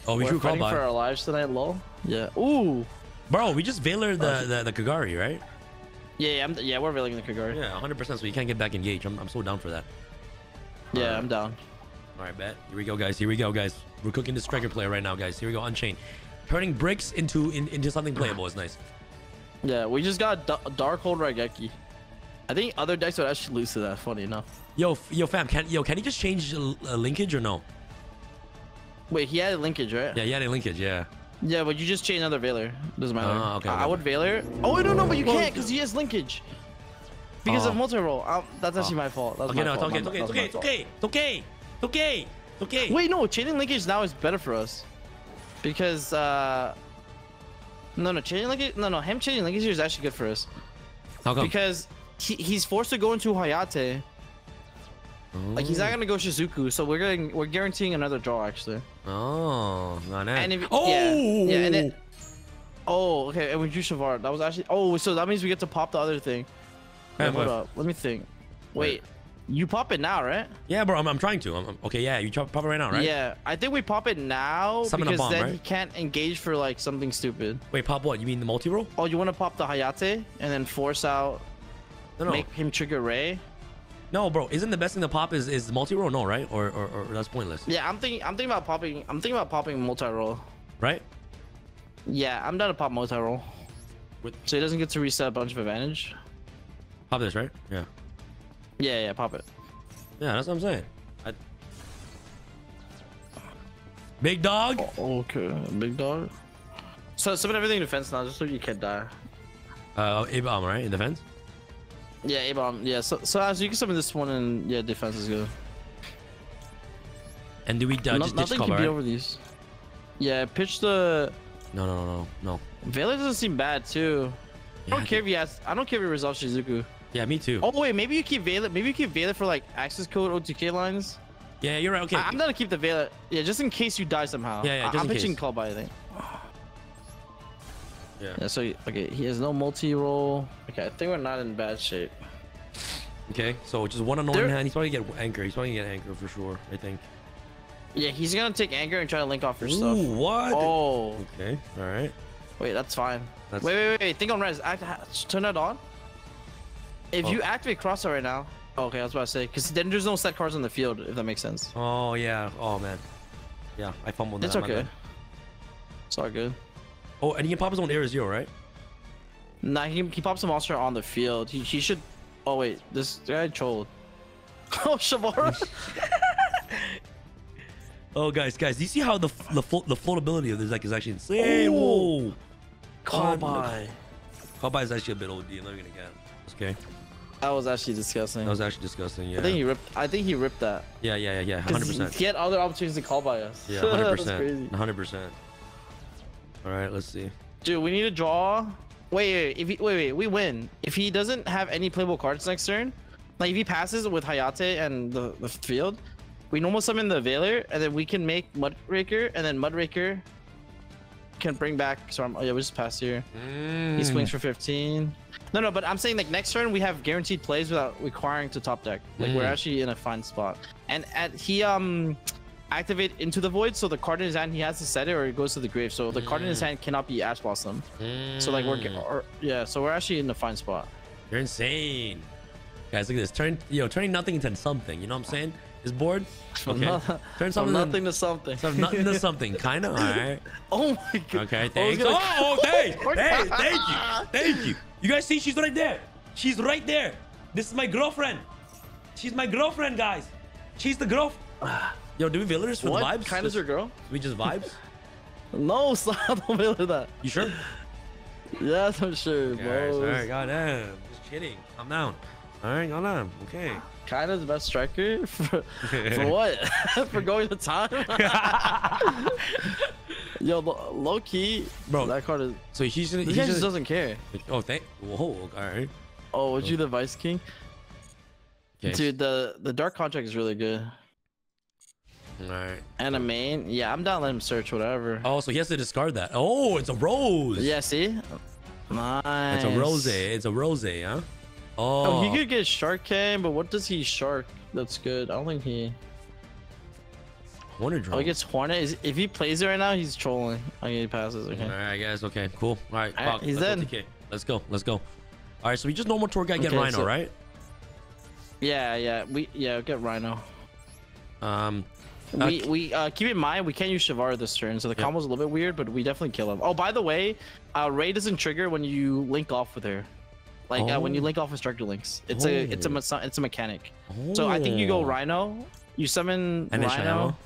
Oh, we We're should fighting for our lives tonight, lol. Yeah. Ooh. Bro, we just Veiler the, the the Kagari, right? Yeah, yeah, I'm, yeah. We're veiling the Kagari. Yeah, 100%. So you can't get back engaged. I'm, I'm so down for that. Yeah. I'm down. All right, bet. Here we go, guys. Here we go, guys. We're cooking this striker player right now, guys. Here we go. Unchained. Turning bricks into in, into something playable is nice. Yeah, we just got D- Darkhold Raigeki. I think other decks would actually lose to that. Funny enough. Yo, yo, fam. Can yo can he just change uh, linkage or no? Wait, he had a linkage, right? Yeah, you had a linkage. Yeah. Yeah, but you just chain another Veiler. Doesn't matter. Oh, okay, I- I okay. would Veiler. Oh, no, no, but you can't because he has linkage. Because Oh. of multi-roll. Um, that's actually Oh. my fault. That's Okay, my no, it's fault. okay, My- it's okay, it's okay, it's okay, it's okay, it's okay, it's okay. Wait, no, chaining linkage now is better for us. Because, uh... No, no, chaining linkage... No, no, him chaining linkage here is actually good for us. How come? Because he, he's forced to go into Hayate. Like, he's not gonna go Shizuku, so we're going we're guaranteeing another draw, actually. Oh, not that. And if, oh, yeah, yeah, and then... Oh, oh okay, and we drew Shavar. That was actually... Oh, so that means we get to pop the other thing. Hey, Wait, hold what? up. Let me think. Wait, you pop it now, right? Yeah, bro, I'm, I'm trying to. I'm, I'm- okay, yeah, you pop it right now, right? Yeah, I think we pop it now Summon because bomb, then right? he can't engage for like something stupid. Wait, pop what? You mean the multi roll? Oh, you want to pop the Hayate and then force out, No, no, make him trigger Ray? no, bro. Isn't the best thing to pop is is multi roll? No, right? Or, or or that's pointless, Yeah, I'm thinking. I'm thinking about popping. I'm thinking about popping multi roll. right? Yeah, I'm down to pop multi roll. With- So he doesn't get to reset a bunch of advantage. Pop this, right? Yeah, Yeah, yeah, pop it. yeah, that's what I'm saying. I... Big dog. Okay, big dog. So summon everything in defense now, just so you can die. Uh, A bomb, right? In defense. Yeah, A bomb. Yeah, so so as you can summon this one and yeah, defense is good. And do we uh, No- just ditch nothing can beat over these. Yeah, pitch the. No, no, no, no. Veiler doesn't seem bad too. I don't care if he has. I don't care if he resolves Shizuku. Yeah, me too. Oh wait, maybe you keep Veiler. Maybe you keep Veiler for like access code OTK lines. Yeah, you're right. Okay. I, am gonna keep the Veiler. Yeah, just in case you die somehow. Yeah, yeah, I, just I'm in pitching case. call by I think. Yeah. Yeah. So okay, he has no multi roll. Okay, I think we're not in bad shape. Okay. So just one annoying There- hand. He's probably gonna get anchor. He's probably gonna get anchor for sure. I think. Yeah, he's gonna take anger and try to link off your stuff. What? Oh, Okay. All right. wait, that's fine. That's- Wait, wait, wait. Think on res. Act, turn that on. If Oh. you activate crosshair right now. Oh, okay, I was about to say, because then there's no set cards on the field, if that makes sense. Oh yeah. Oh man. Yeah, I fumbled that. It's my okay. It's all good. Oh, and he can pop his own air zero, right? Nah, he, he pops a monster on the field. He, he should. Oh wait, this guy trolled. [laughs] oh, Shavara. [laughs] Oh, guys, guys, do you see how the the, flo- the floatability of this deck is actually insane? Whoa. Call by. Is actually a bit OD. I'm not gonna get. Okay. That was actually disgusting. That was actually disgusting. Yeah. I think he ripped. I think he ripped that. Yeah, yeah, yeah, yeah. Hundred percent. He had other opportunities to call by us. Yeah, hundred percent. [laughs] crazy. Hundred percent. All right, let's see. Dude, we need to draw. Wait, wait, if he, wait, wait, we win. If he doesn't have any playable cards next turn, like if he passes with Hayate and the, the field, we normal summon the Veiler, and then we can make Muckraker, and then Muckraker can bring back. So I'm, oh yeah, we just passed here. He swings for 15. No, no, but I'm saying like next turn we have guaranteed plays without requiring to top deck. Like we're Mm. actually in a fine spot. And at he um activate into the void, so the card in his hand he has to set it or it goes to the grave. So the card in his hand cannot be Ash Blossom. So like we're Mm. or, yeah, so we're actually in a fine spot. You're insane. Guys, look at this. Turn, you know, turning nothing into something. You know what I'm saying? This board. Okay. Turn something. nothing to something. From nothing to something. Kind of. [laughs] All right. oh my god. Okay. Thanks. gonna- Oh, okay. [laughs] Hey, thank you. Thank you. You guys see? She's right there. She's right there. This is my girlfriend. She's my girlfriend, guys. She's the girl. Yo, do we villagers for What the vibes? kind Just- your girl? We just vibes. [laughs] No, stop! [laughs] Don't be that. You sure? Yes, I'm sure, Guys, bro. all right. Goddamn. Just kidding. Calm down. All right. Calm down. Okay. Kind of the best striker [laughs] for, for what? for going to time? Yo, low key, Bro. That card is. So he's gonna. He's just doesn't care. oh, thank. Whoa. All right. Oh, was you the Vice King? Okay. Dude, the the Dark Contract is really good. All right. And a main, yeah, I'm not letting him search whatever. Oh, so he has to discard that. Oh, it's a rose. Yeah, see, nice. It's a rose. It's a rose, huh? Oh, Oh, he could get Shark Cam, but what does he shark? That's good. I don't think he. Oh, Drone. he gets Hornet. Is, if he plays it right now, he's trolling. I Okay, he passes. Okay. All right, guys. Okay, cool. All right, All right, he's let's go in. Let's go. Let's go. All right, so we just normal tour guy get Okay, Rhino, so- right? Yeah, yeah. We yeah get Rhino. Um, We Uh, we uh, keep in mind we can't use Shavar this turn, so the Yeah. combo's a little bit weird, but we definitely kill him. Oh, by the way, uh, Ray doesn't trigger when you link off with her. Like uh, when you Oh. link off with Structure Links, it's a it's a Oh. it's a mechanic. So I think you go oh. Rhino, you summon And Rhino.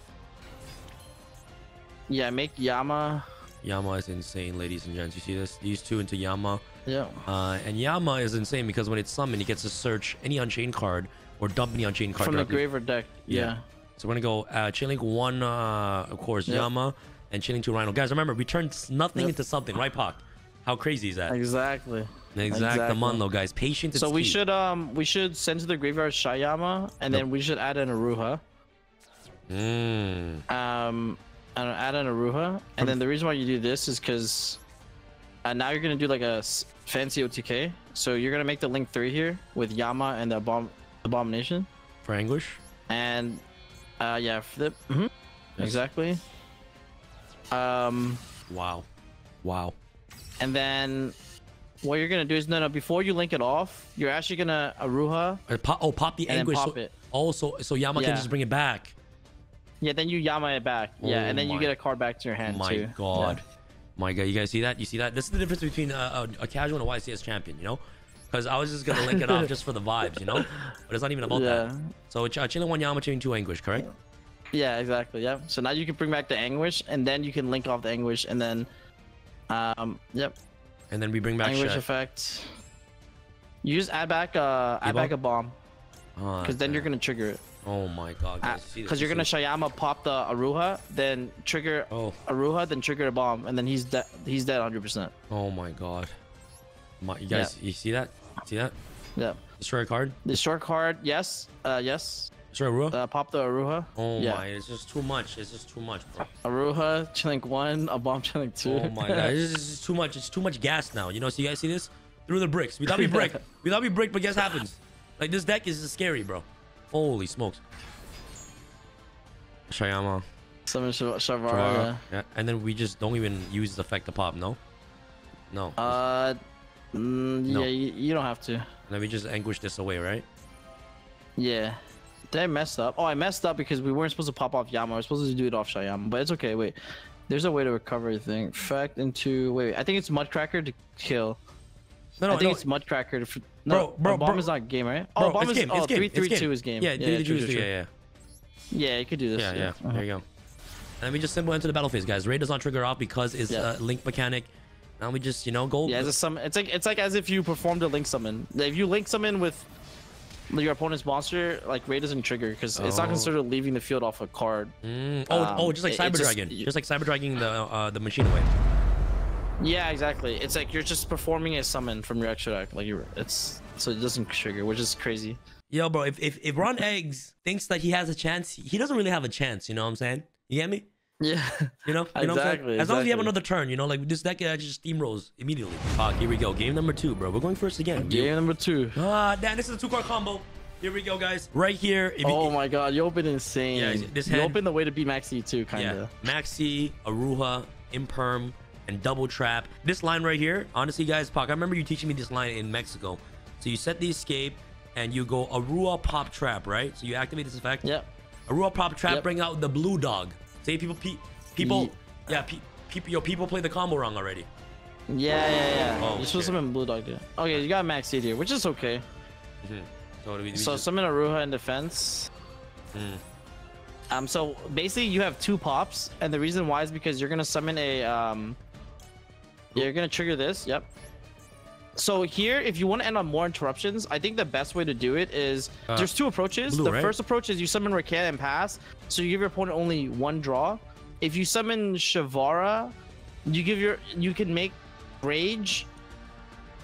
Yeah, make Yama. Yama is insane, ladies and gents. You see this? These two into Yama. Yeah. Uh, and Yama is insane because when it's summoned, he gets to search any Unchained card or dump any Unchained card From the directly. Graver deck. Yeah. So we're gonna go uh, one, uh, of course, Yep. Yama, and Chainlink two Rhino. Guys, remember we turned nothing Yep. into something, right, Pak? How crazy is that? Exactly. The exact Mundo, guys. Patience is So we key. should um we should send to the graveyard Shayama and Yep. then we should add an Aruha. Mm. Um and add an Aruha. And then the reason why you do this is because uh, now you're gonna do like a fancy OTK. So you're gonna make the link three here with Yama and the bomb abomination. For Anguish. And uh yeah, flip. hmm Yes. Exactly. Um Wow. Wow. and then what you're gonna do is no no before you link it off, you're actually gonna Aruha. Uh, pop, oh, pop the Anguish. pop so, it. Oh, so, so Yama can just bring it back. Yeah, then you Yama it back. Yeah, Oh and then you get a card back to your hand My too. God. Yeah. My God. You guys see that? You see that? This is the difference between a, a, a casual and a YCS champion, you know? Because I was just going to link it off just for the vibes, you know? But it's not even about that. Yeah. So, uh, Chilling one Yama, Chain two Anguish, correct? Yeah, exactly. Yeah. So now you can bring back the anguish, and then you can link off the anguish, and then, um, yep, And then we bring back anguish Shet. effect. You just add back, uh, add back a bomb, Ah, because then you're gonna trigger it. Oh my God. guys. See this? Because you're gonna Shayama pop the Aruha, then trigger Oh. Aruha, then trigger a bomb, and then he's dead. He's dead 100. percent Oh my God. My, you guys, you see that? See that? Yeah. Destroy a card? The short card, yes, uh, yes. Destroy a Rua? Uh, pop the Aruha. oh yeah. my, it's just too much. It's just too much, bro. Aruha, Chilling one, a bomb Chilling two. Oh my god, this is too much. It's too much gas now. You know, so you guys see this? Through the bricks. We thought we brick. [laughs] We thought we brick, but guess what happens? Like this deck is scary, bro. Holy smokes. Shayama. Summon Shavara. Shavara, Yeah. And then we just don't even use the effect to pop, no? No. Uh, mm, No. yeah, you, you don't have to. then we just anguish this away, right? Yeah. Did I mess up? Oh, I messed up because we weren't supposed to pop off Yama. We are supposed to do it off Shayama, but it's okay. Wait, there's a way to recover. I think. Fact into wait. I think it's Muckraker to kill. No, no, I think no. it's Muckraker. To, f- no, Bro, bro, bomb bro. is not game, right? Bro, oh, bomb it's is game. oh, it's game. three it's three game. two is game. Yeah, yeah, three, three, true, true, yeah, yeah. Yeah, you could do this. Yeah, yeah. Uh-huh. There you go. And then we just simple enter the battle phase, guys. Raid does not trigger off because it's Yeah. a link mechanic. Now we just, you know, go. Yeah, it's a sum. It's like it's like as if you performed a link summon. If you link summon with your opponent's monster, like Raid doesn't trigger because it's not Oh. considered leaving the field off a card. Mm, oh, Um, oh, just like it- Cyber it just- Dragon. Just, like Cyber Dragon the uh, the machine away. Yeah, exactly. It's like you're just performing a summon from your extra deck. Like you're, it's so it doesn't trigger, which is crazy. Yo, bro, if, if, if Ron Eggs thinks that he has a chance, he doesn't really have a chance, you know what I'm saying? You get me? Yeah. You know? You know what I'm? Exactly, As long as you have another turn, you know, like this deck actually just steamrolls immediately. Fuck, here we go. Game number two, bro. We're going first again. Game number two. Ah, damn, this is a two card combo. Here we go, guys. Right here. If you- Oh my god, you open insane. Yeah, this you hand- open the way to beat Maxi too, kinda. Yeah. Maxi, Aruha, Imperm, and Double Trap. This line right here, honestly, guys, Pak, I remember you teaching me this line in Mexico. So you set the escape and you go Aruha Pop Trap, right? So you activate this effect. Yep. Aruha Pop Trap Yep. bring out the blue dog. Say people, pe- people, Ye- yeah, pe- people, yo, people play the combo wrong already. Yeah, yeah, yeah. Oh, You're supposed to summon Blue Dog, dude. Okay, you got Maxi here, which is okay. So, we, we So just- summon Aruha in defense. Hmm. Um, so basically you have two pops, and the reason why is because you're gonna summon a um. yeah, You're gonna trigger this. Yep. So here, if you want to end on more interruptions, I think the best way to do it is Uh, there's two approaches. blue, the right? first approach is you summon Rakan and pass, so you give your opponent only one draw. If you summon Shavara, you give your you can make Rage,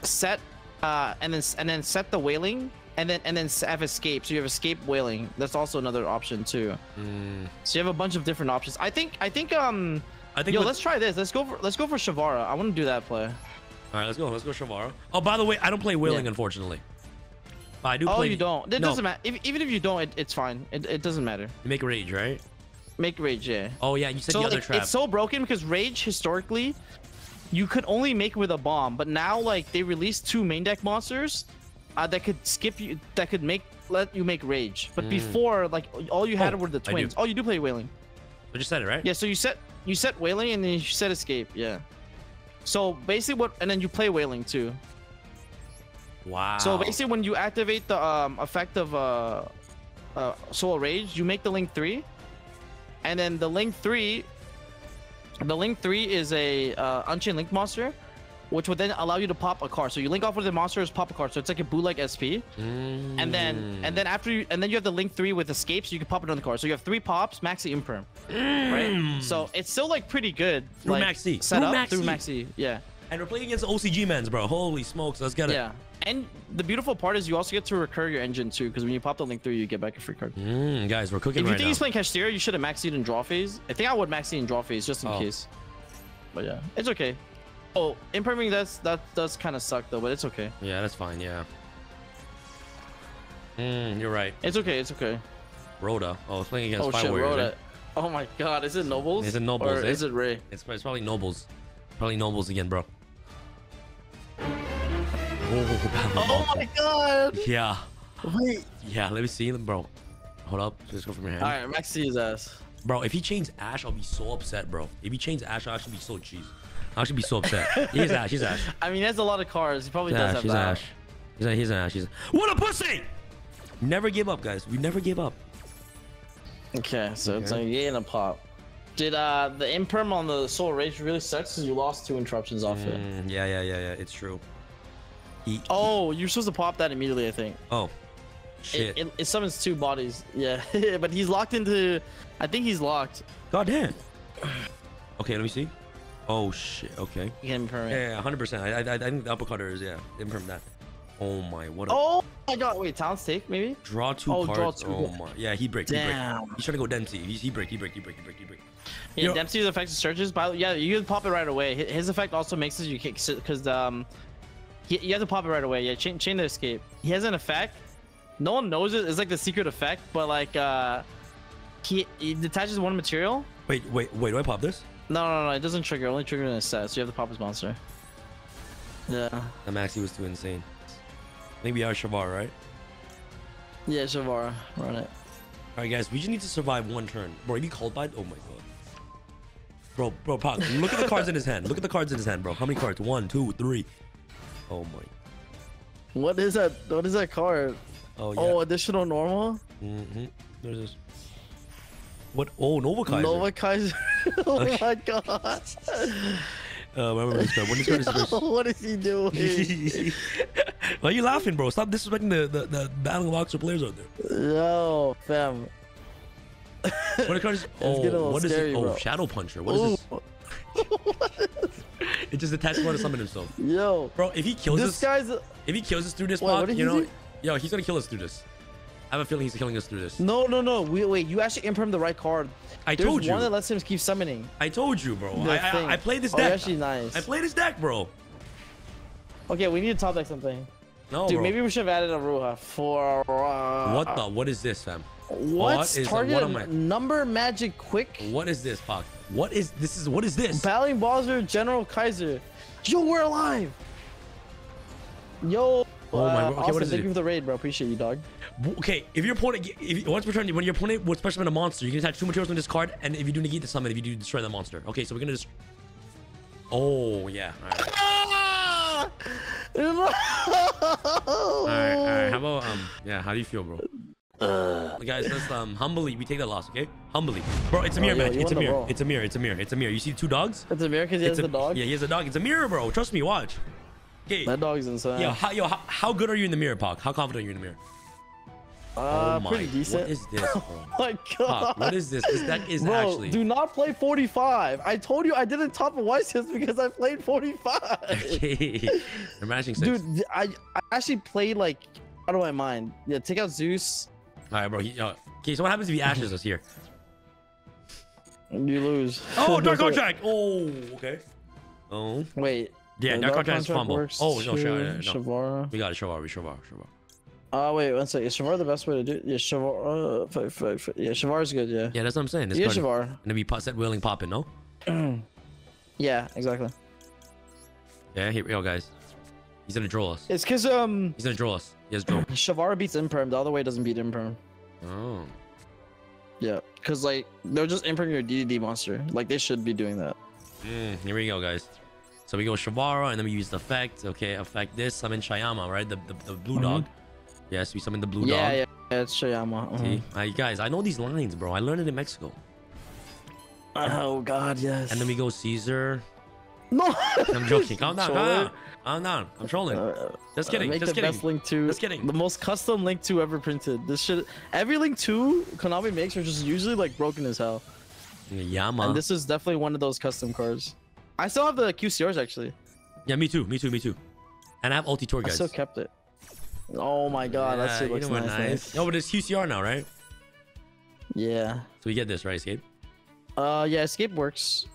set, uh, and then and then set the Wailing, and then and then have Escape. So you have Escape Wailing. That's also another option too. Mm, So you have a bunch of different options. I think I think um I think. yo let's try this. Let's go for let's go for Shavara. I want to do that play. All right, let's go. Let's go, Shavara. Oh, by the way, I don't play Wailing, Yeah. unfortunately. But I do Oh, play. you don't. It no, doesn't matter. If, even if you don't, it, it's fine. It, it doesn't matter. You make rage, right? Make rage, yeah. Oh yeah, you said so the other like, trap. it's so broken because rage historically, you could only make with a bomb. But now like they released two main deck monsters, uh, that could skip you. That could make let you make rage. But before like all you had. Oh, were the twins. Oh, you do play wailing. I just said it, right? Yeah, so you set you set wailing and then you set escape. Yeah. So basically, what and then you play wailing too. Wow. So basically, when you activate the um, effect of uh, uh, Soul Rage, you make the link three, and then the link three The Link 3 is a uh, Unchained Link monster, which would then allow you to pop a card. So you link off with the monsters, pop a card. So it's like a bootleg SP. And then and then after you and then you have the Link 3 with escapes, you can pop another card. So you have three pops, maxi imperm. Right? So it's still like pretty good. Through like, maxi. Set Through up through maxi. maxi. Yeah. And we're playing against OCG mans, bro. Holy smokes, let's get it. Yeah. And the beautiful part is you also get to recur your engine too, because when you pop the Link 3, you get back a free card. Mm, guys, we're cooking If you right think now. he's playing Kashtira, you should have maxied in draw phase. I think I would maxi in draw phase just in Oh. case. But yeah, it's okay. Oh, impriming that's that does kind of suck though, but it's okay. Yeah, that's fine. Yeah. Mm, you're right. It's okay. It's okay. Rhoda. Oh, it's playing against oh Fire shit, Warriors. Rhoda. Oh my god, is it Nobles? Is it Nobles, Or eh? is it Ray? It's, it's probably Nobles. Probably Nobles again, bro. Oh, [laughs] Oh my god! Yeah. Wait. Yeah, let me see them, bro. Hold up. Just go from your hand. All right, maxi his ass. Bro, if he chains Ash, I'll be so upset, bro. If he chains Ash, I'll actually be so cheese. I'll actually be so upset. He's Ash. He's Ash. [laughs] I mean, he has a lot of cars. He probably He's does Ash. have He's that. Ash. He's a, he's an Ash. He's a... What a pussy! Never give up, guys. We never give up. Okay, so it's Okay. like yay and a pop. Did uh the imperm on the Soul Rage really sucks because you lost two interruptions off it? Mm, yeah, yeah, yeah, yeah. It's true. He. Oh, you're supposed to pop that immediately, I think. Oh. It, Shit. it, it summons two bodies. [laughs] Yeah, [laughs] but he's locked into. I think he's locked. God damn. [sighs] Okay, let me see. Oh shit. Okay. He can imperm it. Yeah, yeah, hundred percent. I, I, I think the uppercutter is yeah. Imperm that. Oh my, what a Oh my god! Wait, talent stake maybe? draw two Oh, cards. draw two, oh yeah. my, yeah, he break. He break. He's trying to go Dempsey. He's, he break. He break. He break. He break. He break. Yeah, Yo- Dempsey's effect searches. By yeah, you can pop it right away. His effect also makes it you kick because um, he, you have to pop it right away. Yeah, chain, chain the escape. He has an effect. No one knows it. It's like the secret effect, but like uh, he, he detaches one material. Wait, wait, wait. Do I pop this? No, no, no, it doesn't trigger. It only trigger in a set, so you have to pop his monster. Yeah, The maxi was too insane. I think we are Shavar, right? yeah, Shavara, run it. All right, guys. We just need to survive one turn. Bro, he called by, oh my god. Bro, bro, Pak, look at the cards in his hand. Look at the cards in his hand, bro. How many cards? One, two, three. Oh my. What is that? What is that card? Oh yeah. Oh, additional normal. Mm-hmm. There's this. What? Oh, Nova Kaiser. Nova Kaiser. [laughs] [laughs] oh my god. [laughs] Uh, remember this card. When this card is what is he doing? [laughs] Why are you laughing, bro? Stop disrespecting the the, the battle boxer players out there. Yo, fam. What the card is? Oh, what is scary, it? Oh, bro. Shadow Puncher. What is Ooh, this? It just attached one to summon himself. Yo, Bro, if he kills this us, guy's. if he kills us through this Wait, you know, do? yo, he's gonna kill us through this. I have a feeling he's killing us through this. No, no, no. Wait, wait. You actually imprint the right card. I There's told you. one that lets him keep summoning. I told you, bro. I. I, I played this Oh, deck. actually nice. I played this deck, bro. Okay, we need to top deck something. No, Dude, bro. maybe we should have added a Ruha for. Uh, What the? What is this, fam? What's is- target what am I- number magic quick? What is this, Pak? What is this? Is what is this? Battling Boxer, General Kaiser. Yo, we're alive. Yo. Oh my uh, God. Okay, what Austin, does it thank do? you for the raid, bro. Appreciate you, dog. Okay, if your opponent, if once per turn, when your opponent would special summon a monster, you can attach two materials on this card, and if you do negate the summon, if you do destroy the monster. Okay, so we're gonna just. Oh yeah. All right. Ah! [laughs] All right. All right. How about um? Yeah. How do you feel, bro? Uh. Guys, let's um humbly we take that loss, okay? Humbly, bro. It's a mirror, yo, man. you It's a mirror. It's a mirror. It's a mirror. It's a mirror. You see two dogs? It's American. He has It's a, the dog. Yeah, he has a dog. It's a mirror, bro. Trust me. Watch. Okay. That dog's insane. Yo, how, yo, how, how good are you in the mirror, Pak? How confident are you in the mirror? uh, oh my. pretty decent. What is this, [laughs] bro? Oh my god. What is this? This deck is Bro, actually. do not play 45. I told you I didn't top a White Sims because I played 45. [laughs] Okay. Matching six. Dude, I, I actually played like out of my mind. Yeah, take out Zeus, All right, bro. He, yo, okay, so what happens if he ashes us here? you lose. Oh, [laughs] dark contract. Oh, okay. Oh, Wait. Yeah, the dark contract fumble. works Oh no, to no. Shavara. We got it. Shavar, we Shavar, Shavar. Uh, wait, one second. Is Shavar the best way to do it? Yeah, Shavar. Uh, f- f- f- yeah, Shavar's good, yeah. Yeah, that's what I'm saying. This Yeah, Shavar. And then we set willing popping, no? [clears throat] Yeah, exactly. Yeah, here we go, guys. He's gonna draw us. It's because um He's gonna draw us. He has draw. [clears throat] Shavara beats Imperm. The other way doesn't beat Imperm. Oh. Yeah, because like they're just Imperm your DDD monster. Like they should be doing that. Mm, here we go, guys. So we go Shavara, and then we use the effect. Okay, effect this. Summon Shayama, right? The the, the blue dog. Yes, we summon the blue yeah, dog. yeah, yeah, it's Shayama. mhm. See, I, guys, I know these lines, bro. I learned it in Mexico. Oh God, yes. And then we go Caesar. no. I'm joking. Calm down. Calm down. Calm down. I'm trolling. Just kidding. Make Just the kidding. best Link 2. Just kidding. The most custom Link 2 ever printed. This shit. Every Link 2 Konami makes are just usually like broken as hell. Yeah, man. And this is definitely one of those custom cards. I still have the QCRs actually. Yeah, me too. Me too. Me too. And I have Ulti Tour guys. I still kept it. Oh my god, that Yeah, shit you looks nice, nice. No, but it's QCR now, right? Yeah. So we get this, right, Escape? Uh, yeah, escape works.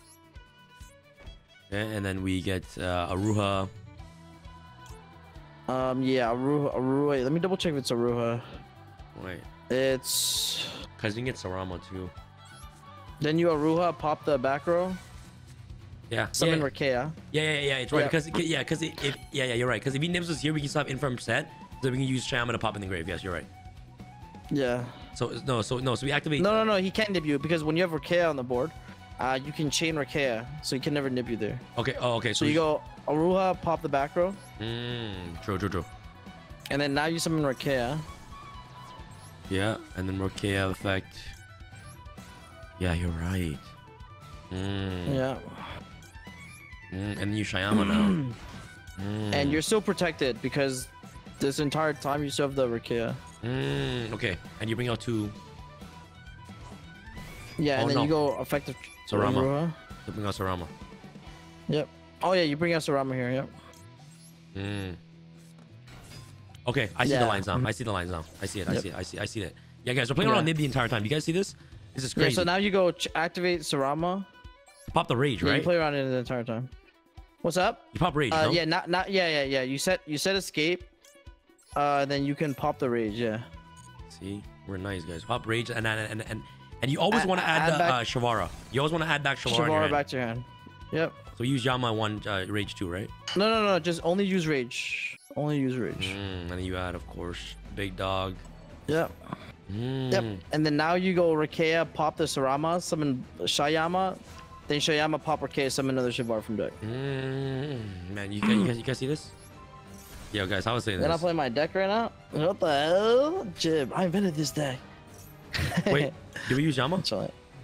Yeah, and then we get uh, Aruha. Um, yeah, Aruha, Aruha. Wait, let me double check if it's Aruha. Wait. It's Because you can get Sarama too. then you Aruha pop the back row. Yeah. Summon yeah. Rakea. Yeah, yeah, yeah, it's right. Yeah. Because yeah, because if yeah, yeah, you're right. Because if he nibs us here, we can still have Imperm set, so we can use Shaman to pop in the grave. Yes, you're right. Yeah. So no, so no, so we activate. No, no, no. He can't nib you because when you have Rakea on the board, uh, you can chain Rakea, so he can never nib you there. Okay. Oh, okay. So you go Aruha, pop the back row, Mm, true, true, true. and then now you summon Rakea. Yeah, and then Rakea effect. Yeah, you're right. Mm, Yeah. Mm, and you Shayama now. Mm, And you're still protected because this entire time you still have the Rakea. mm, okay, and you bring out two. Yeah, and Oh, then no. you go effective. Sarama. To bring out Sarama. Yep. Oh yeah, you bring out Sarama here. Yep. Mm. Okay, I see the lines now. I see the lines now. I see it. I Yep. see it. I see. I see it. Yeah, guys, we're playing Yeah. around Nib the entire time. You guys see this? This is Yeah, crazy. so now you go ch- activate Sarama. pop the rage, Yeah, right? you play around it the entire time. What's up? You pop rage, Uh, no? yeah, not not yeah yeah yeah. You set you set escape. Uh, then you can pop the rage. Yeah. See, we're nice guys. Pop rage, and and and and, and you always want to add, add the back- uh, Shavara. You always want to add back Shavara. Shavara back to your hand. Yep. So use Yama one uh, rage two, right? No no no. Just only use rage. Only use rage. Mm, and then you add, of course, big dog. Yep. Mm. Yep. And then now you go Rakea, pop the Sarama, summon Shayama, then Shayama pop Rakea, summon another Shavar from deck. Mm. Man, you guys, you guys, you guys see this? Yo, guys, I was saying Then I play my deck right now. What the hell? Jib, I invented this deck. [laughs] Wait, [laughs] do we use Yama?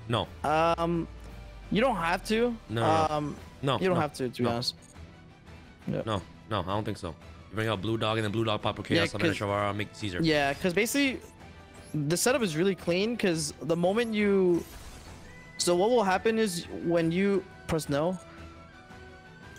No, Um, you don't have to. No, no. Um, no. you don't no, have to, to be no. honest. No, no, I don't think so. You bring out Blue Dog and then Blue Dog pop Chaos Yeah, and then 'cause- Shavara make Caesar. Yeah, because basically, the setup is really clean. Because the moment you, so what will happen is when you press no.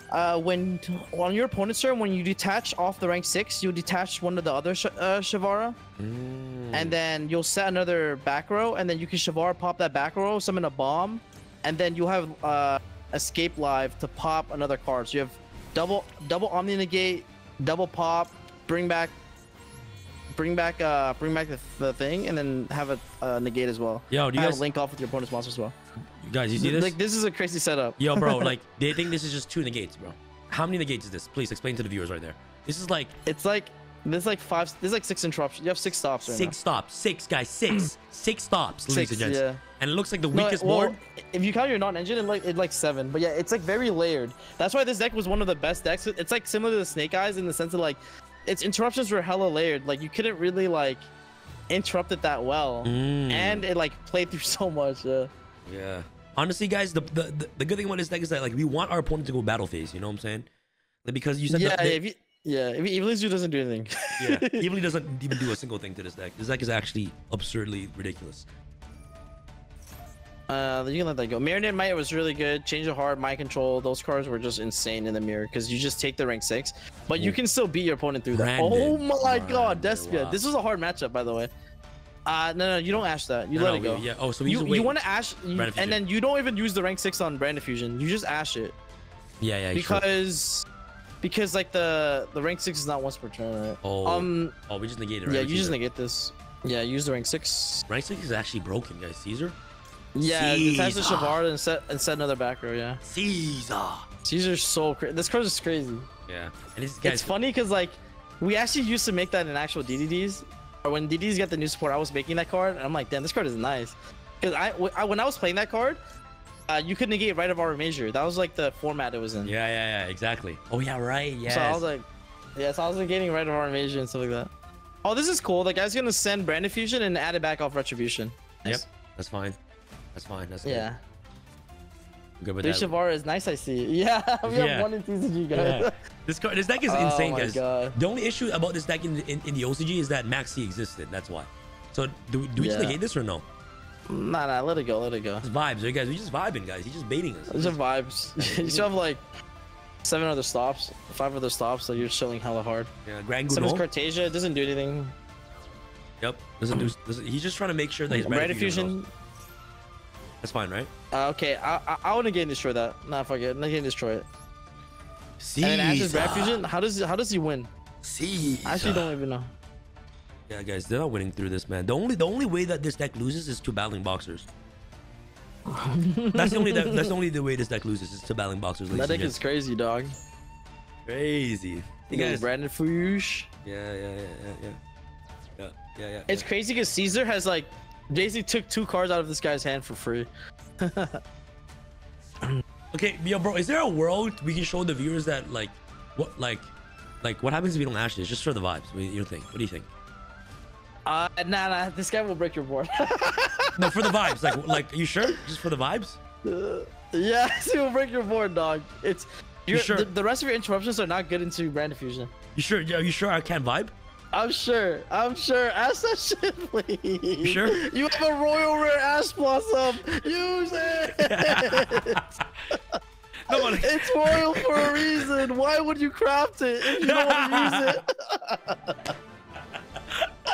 Uh, when on your opponent's turn, when you detach off the rank six, you detach one of the other sh- uh, Shavara, Mm. and then you'll set another back row, and then you can Shavara pop that back row, summon a bomb, and then you'll have uh, escape live to pop another card. So you have double double omni negate, double pop, bring back, bring back uh bring back the, the thing, and then have a uh, negate as well. Yo, do you have guys, a link off with your opponent's monster as well. You guys, you see this? Like this is a crazy setup. Yo, bro, [laughs] like they think this is just two negates, bro. How many negates is this? Please explain to the viewers right there. This is like It's like there's like five. There's like six interruptions. You have six stops right six stops, six guys, six, [clears throat] six stops, ladies and gents. yeah. And it looks like the No, weakest well, board. If you count your non-engine, it like it like seven. But yeah, it's like very layered. That's why this deck was one of the best decks. It's like similar to the Snake Eyes in the sense of like, its interruptions were hella layered. Like you couldn't really like interrupt it that well, Mm. and it like played through [laughs] so much. Yeah. Yeah. Honestly, guys, the, the the the good thing about this deck is that like we want our opponent to go battle phase. You know what I'm saying? Like, because you said Yeah. if you, yeah. If Evilizoo doesn't do anything. [laughs] yeah, Evely [laughs] doesn't even do a single thing to this deck. This deck is actually absurdly ridiculous. Uh, you can let that go. Marinade Might was really good. Change of Heart, Mind Control, those cards were just insane in the mirror because you just take the rank six, but you can still beat your opponent through that. Oh Brandon. my god, Despia. wow. This was a hard matchup, by the way. Uh, no, no, you don't ash that. You No, let no, it go. we- yeah. Oh, so we you you want to ash, you, and then you don't even use the rank six on Brand diffusion. You just ash it Yeah, yeah. sure. because because like the the rank six is not once per turn, right? Oh, Um, oh, we just negated. Right? yeah, you just negate this. Yeah, use the rank six. Rank six is actually broken, guys. Caesar. Yeah, detach the Caesar. And set and set another back row. Yeah, Caesar. Caesar's so crazy. This card is crazy. Yeah, and this guys. It's funny because like we actually used to make that in actual DDDs. When DDDs got the new support, I was making that card, and I'm like, damn, this card is nice. Because I, w- I- when I was playing that card, uh, you could negate Rite of Aramesir. That was like the format it was in. Yeah, yeah, yeah. Exactly. Oh yeah, right. Yes. So I was like, yeah, so I was negating Rite of Aramesir and stuff like that. Oh, this is cool. The guy's gonna send Brand Fusion and add it back off Retribution. Yep. That's fine. That's fine. That's good. Good with Three that. Is nice. I see. [laughs] Yeah, we Yeah. have one in TCG, guys. Yeah. This card, this deck is [laughs] Oh insane, my guys. God. The only issue about this deck in, in, in the OCG is that Maxi existed. That's why. So do, do we just Yeah. negate this or no? Nah, nah, let it go, let it go. It's vibes, right, guys? We just vibing, guys. He's just baiting us. Those are vibes. [laughs] you still have like seven other stops, five other stops, so you're chilling hella hard. Yeah, Grand Guno. Cartesia, it doesn't do anything. Yep. Doesn't do. Doesn't, he's just trying to make sure that he's Red. Fusion. That's fine, right? Uh, okay, I I, I want to game destroy that. Nah, fuck it. I'm not gonna destroy it. See. And then Ash's Red Fusion. How does how does he win? See. I actually don't even know. Yeah, guys, they're not winning through this, man. The only the only way that this deck loses is to battling boxers. that's the only that, that's the only the way this deck loses is to battling boxers. That deck is crazy, dog. crazy. You guys, Brandon yeah, yeah, yeah, yeah, yeah, yeah, yeah, yeah. It's crazy because Caesar has like Daisy took two cards out of this guy's hand for free. [laughs] Okay, yo, bro, is there a world we can show the viewers that like, what, like, like what happens if you don't ash this? Just for the vibes. What do you think? What do you think? Uh, nah, nah. This guy will break your board. [laughs] No, for the vibes. Like, [laughs] like, are you sure? Just for the vibes? yes, he will break your board, dog. It's you're, sure? the, the rest of your interruptions are not good into Brand Fusion. You sure? Are you sure I can't vibe? I'm sure. I'm sure. Ask that shit, please. You sure? You have a royal rare ash blossom. Use it. [laughs] No, but, it's royal for a reason. Why would you craft it if you don't want to use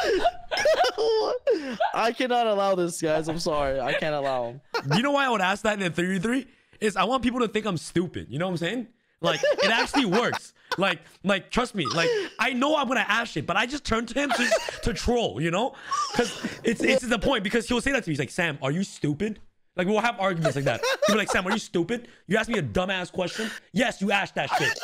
it? [laughs] I cannot allow this, guys. I'm sorry. I can't allow him. you know why I would ask that in a 33? Is I want people to think I'm stupid. You know what I'm saying? Like it actually works. Like, like trust me. Like I know I'm gonna ash it, but I just turn to him to, to troll. You know? Because it's it's the point. Because he'll say that to me. He's like, Sam, are you stupid? Like we'll have arguments like that. Be like, Sam, are you stupid? You asked me a dumbass question. Yes, you asked that shit.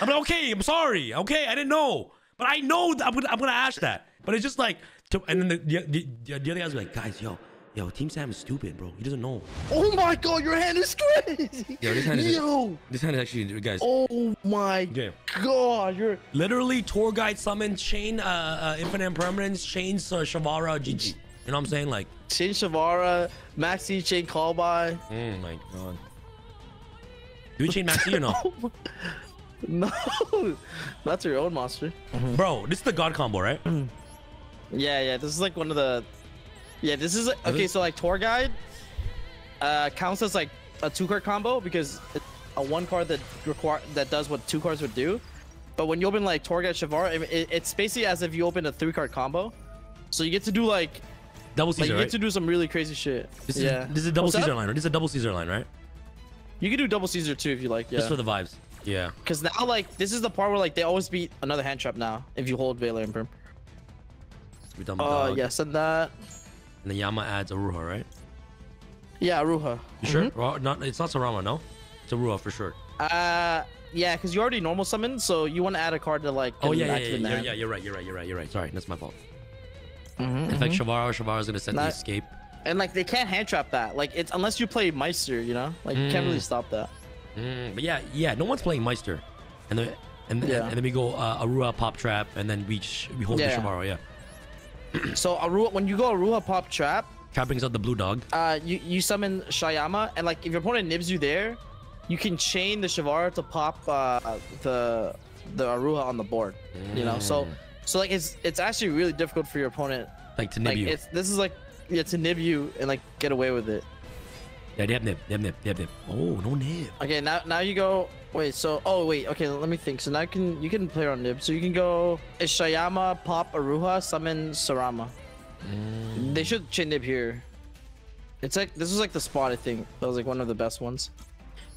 I'm like, okay, I'm sorry. Okay, I didn't know, but I know that I'm gonna I'm gonna ash that. But it's just like, to, and then the the, the, the other guys are like, guys, yo, yo, Team Sam is stupid, bro. He doesn't know. Oh my god, your hand is crazy. [laughs] Yo, this hand is- Yo. This hand is actually, guys. Oh my Yeah. god, you're Literally, tour guide summon chain, uh, uh infinite impermanence, chains, uh, Shavara, GG. You know what I'm saying? Like, Chain Shavara, Maxi Chain Call by. oh my god. Do we chain Maxi or no? [laughs] No, [laughs] that's your own monster. Bro, this is the god combo, right? Yeah, yeah. This is like one of the. Yeah, this is okay. So like tour guide, uh, counts as like a two card combo because it's a one card that require that does what two cards would do. But when you open like tour guide Shavar, it, it- it's basically as if you open a three card combo. So you get to do like Double like Caesar, you right? get to do some really crazy shit. This is, yeah. this is a double What's? Caesar line, right? This is a double Caesar line, right? You can do double Caesar too if you like. Yeah. Just for the vibes. Yeah. Because now, like, this is the part where, like, they always beat another hand trap now if you hold Imperm. We're done Uh, yeah, send that. And then Yama adds Aruha, right? Yeah, Aruha. You sure? Ra- Not, it's not Sarama, no? It's Aruha for sure. Uh, yeah, because you already normal summon, so you want to add a card to, like, Oh, yeah, yeah, yeah, yeah, yeah, you're right, you're right, you're right, you're right. Sorry, that's my fault. Mhm, In fact. Shavara, Shavara's gonna set the escape. And, like, they can't hand trap that. Like, it's unless you play Meister, you know? Like, you can't really Mm. stop that. Mm, but yeah, yeah, no one's playing Meister, and then and, Yeah. and then we go uh, Aruha pop trap, and then we sh- we hold Yeah. the Shavara. Yeah, [clears throat] So, Aruha, when you go Aruha Pop Trap, trap brings out the blue dog. uh, you, you summon Shayama, and, like, if your opponent nibs you there, you can chain the Shavara to pop uh, the the Aruha on the board. You know? So, Mm. so like, it's it's actually really difficult for your opponent Like to nib like you. it's this is like yeah to nib you and like get away with it Yeah, nib, they have nib, nib. Oh, no nib. okay now now you go wait so oh wait okay let me think so now you can you can play on nib so you can go is shayama pop aruha summon sarama Mm. they should chain nib here it's like this was like the spot i think that was like one of the best ones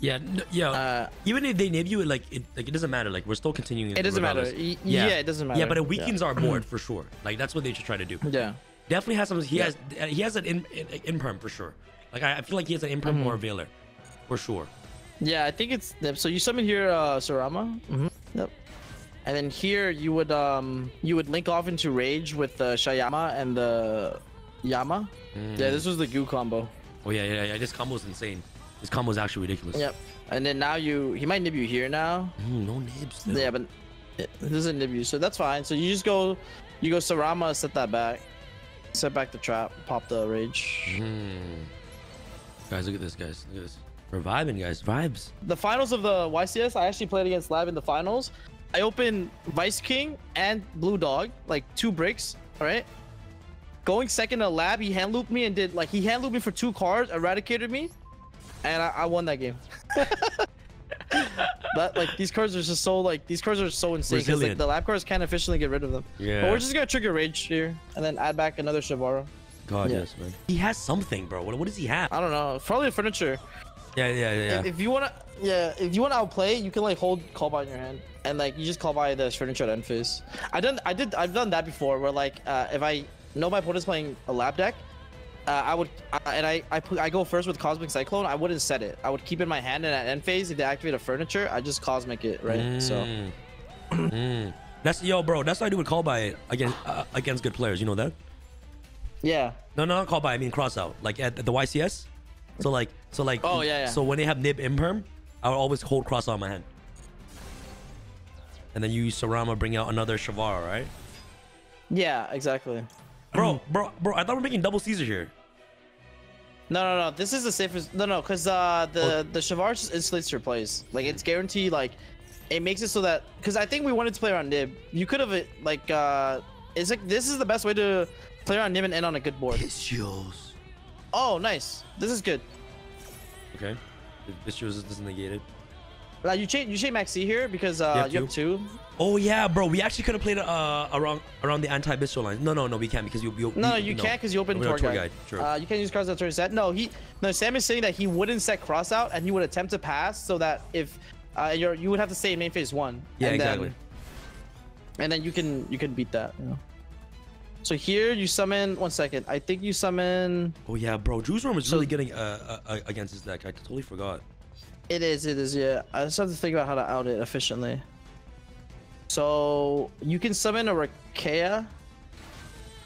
Yeah, no, yeah. uh Even if they nib you, like it, like it doesn't matter. Like we're still continuing. it doesn't matter regardless. Y- yeah. it doesn't matter Yeah, but it Yeah. weakens our board [clears throat] for sure. Like that's what they should try to do. yeah Definitely has some. He Yeah. has he has an in, in, imperm for sure. Like I, I feel like he has an imperm Mm-hmm. or a veiler, for sure. Yeah, I think it's nib. So you summon here uh Sarama. Mm-hmm. Yep. And then here you would um you would link off into rage with the Shayama and the Yama. Yeah, this was the goo combo. Oh yeah, yeah, yeah. This combo's insane. This combo combo's actually ridiculous. Yep. And then now you he might nib you here now. Mm, no nibs. Still. Yeah, but it it doesn't nib you, so that's fine. So you just go you go Sarama, set that back. Set back the trap, pop the rage. Mm. Guys, look at this, guys. Look at this. We're vibing, guys. Vibes. The finals of the YCS, I actually played against Lab in the finals. I opened Vice King and Blue Dog, like two bricks, all right? Going second to Lab, he hand looped me and did like he hand looped me for two cards, eradicated me, and I, I won that game. [laughs] that like these cards are just so like these cards are so insane because like the lab cards can't efficiently get rid of them. Yeah. But we're just gonna trigger rage here and then add back another Shavara. God, Yeah. yes, man. He has something, bro. What, what does he have? I don't know. Probably furniture. Yeah, yeah, yeah. If, if you wanna, yeah, if you wanna outplay, you can like hold call by in your hand and like you just call by the furniture at end phase. I done, I did, I've done that before. Where like, uh, if I know my opponent's playing a lab deck, uh, I would, uh, and I, I put, I go first with Cosmic Cyclone. I wouldn't set it. I would keep it in my hand, and at end phase, if they activate a furniture, I just Cosmic it, right? So Mm. Mm. That's yo, bro. That's what I do with call by against uh, against good players. You know that? yeah, No, no, not call by. I mean cross out. Like at, at the YCS. So like, so like. Oh, yeah, yeah. So when they have nib imperm, I would always hold cross on my hand. And then you use Sarama, bring out another Shavara, right? yeah, exactly. Bro, bro, bro. I thought we're making double Caesar here. No, no, no. This is the safest. No, no, because uh, the Oh. the Shavar just insulates your plays. Like it's guaranteed. Like it makes it so that because I think we wanted to play around Nib. You could have like uh, it's like this is the best way to play around Nib and end on a good board. Vicious. Oh, nice. This is good. Okay. Vicious doesn't negate it. Now you change you change Maxi here because uh, have you have two. Oh yeah, bro. We actually could have played uh around around the anti bistro line. No, no, no. We can't because you. you No, no, we- you can't because you open We tour, don't tour guide. guide, true. Uh, you can't use cards that turn set. No, he no. Sam is saying that he wouldn't set cross out and he would attempt to pass so that if uh, you're you would have to stay in main phase one. Yeah, and exactly. Then, and then you can you can beat that. You know? So here you summon. One second. I think you summon. Oh yeah, bro. Druiswurm is So- really getting uh, uh, uh, against his deck. I totally forgot. It is. It is. Yeah. I just have to think about how to out it efficiently. So you can summon a Rakea,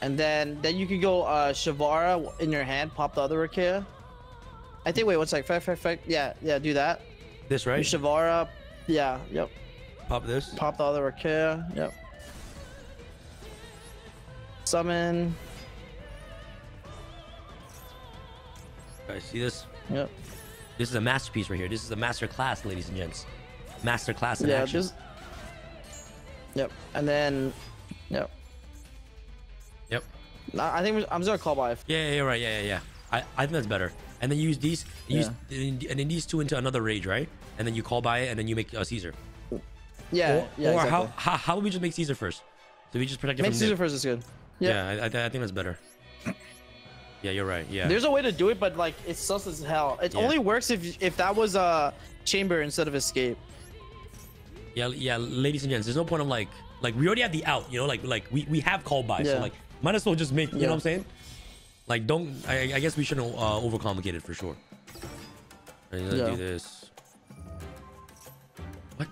and then then you can go uh Shavara in your hand, pop the other Rakea. I think. Wait, one sec. Fact, fact, fact. Yeah, yeah. Do that. This You right? Shavara. Yeah. Yep. Pop this. Pop the other Rakea. Yep. Summon. Guys, see this? Yep. This is a masterpiece right here. This is a master class, ladies and gents. Master class in Yeah. action. Just. Yep. And then. Yep. Yep. I think I'm just gonna call by. Yeah, yeah, yeah, right. Yeah, yeah, yeah. I, I think that's better. And then you use these, you use, and then these two into another rage, right? And then you call by it, and then you make uh, Caesar. Yeah. or yeah. or exactly. how, how how would we just make Caesar first? So we just protect it Make from Caesar first is good. Yeah. Yeah, I, I, I think that's better. Yeah, you're right. Yeah. There's a way to do it, but like it's sus as hell. It Yeah. only works if if that was a chamber instead of escape. Yeah, yeah, ladies and gents, there's no point of like, like we already have the out, you know, like, like we we have call by, so like, might as well just make, you know what I'm saying? Like, don't. I, I guess we shouldn't uh, overcomplicate it for sure. Let's Yeah. do this. What?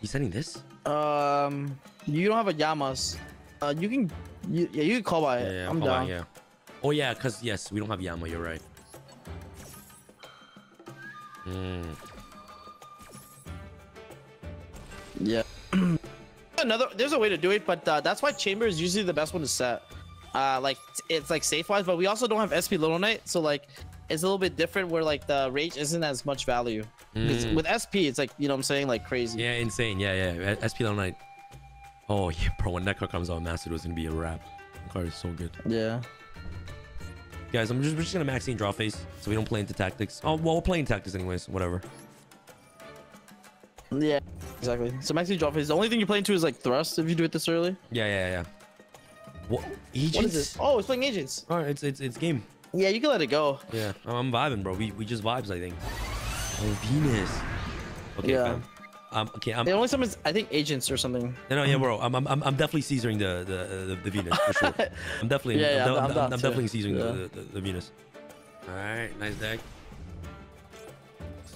You sending this? Um, you don't have a Yamas. Uh, you can, you, yeah, you can call by Yeah, it. yeah, I'm by, yeah. Oh yeah, cause yes, we don't have Yama. You're right. Hmm. Yeah. [clears throat] Another, there's a way to do it, but uh, that's why chamber is usually the best one to set. Uh, like it's like safe wise, but we also don't have SP Little Knight, so like it's a little bit different where like the rage isn't as much value. Mm. With SP, it's like you know what I'm saying, like crazy. Yeah, insane. Yeah, yeah. SP Little Knight. Oh yeah, bro. When that card comes out, Master it's gonna be a wrap. The card is so good. Yeah. Guys, I'm just, we're just gonna Maxine draw face, so we don't play into tactics. Oh, well, we're playing tactics anyways. Whatever. Yeah. Exactly. So maxi draw phase. The only thing you play into is like thrust if you do it this early. Yeah, yeah, yeah. What? Agents? What is this? Oh, it's playing agents. Oh, it's it's it's game. Yeah, you can let it go. Yeah, I'm vibing, bro. We we just vibes, I think. Oh, Venus. Okay, Yeah. fam. Um, okay, I'm. It only summons, I think, agents or something. No, no, yeah, bro. I'm, I'm, I'm I'm definitely Caesaring the the, the, the Venus for sure. [laughs] I'm definitely, Yeah, yeah, I'm, I'm- I'm, I'm I'm definitely Caesaring Yeah. the, the, the Venus. All right, nice deck.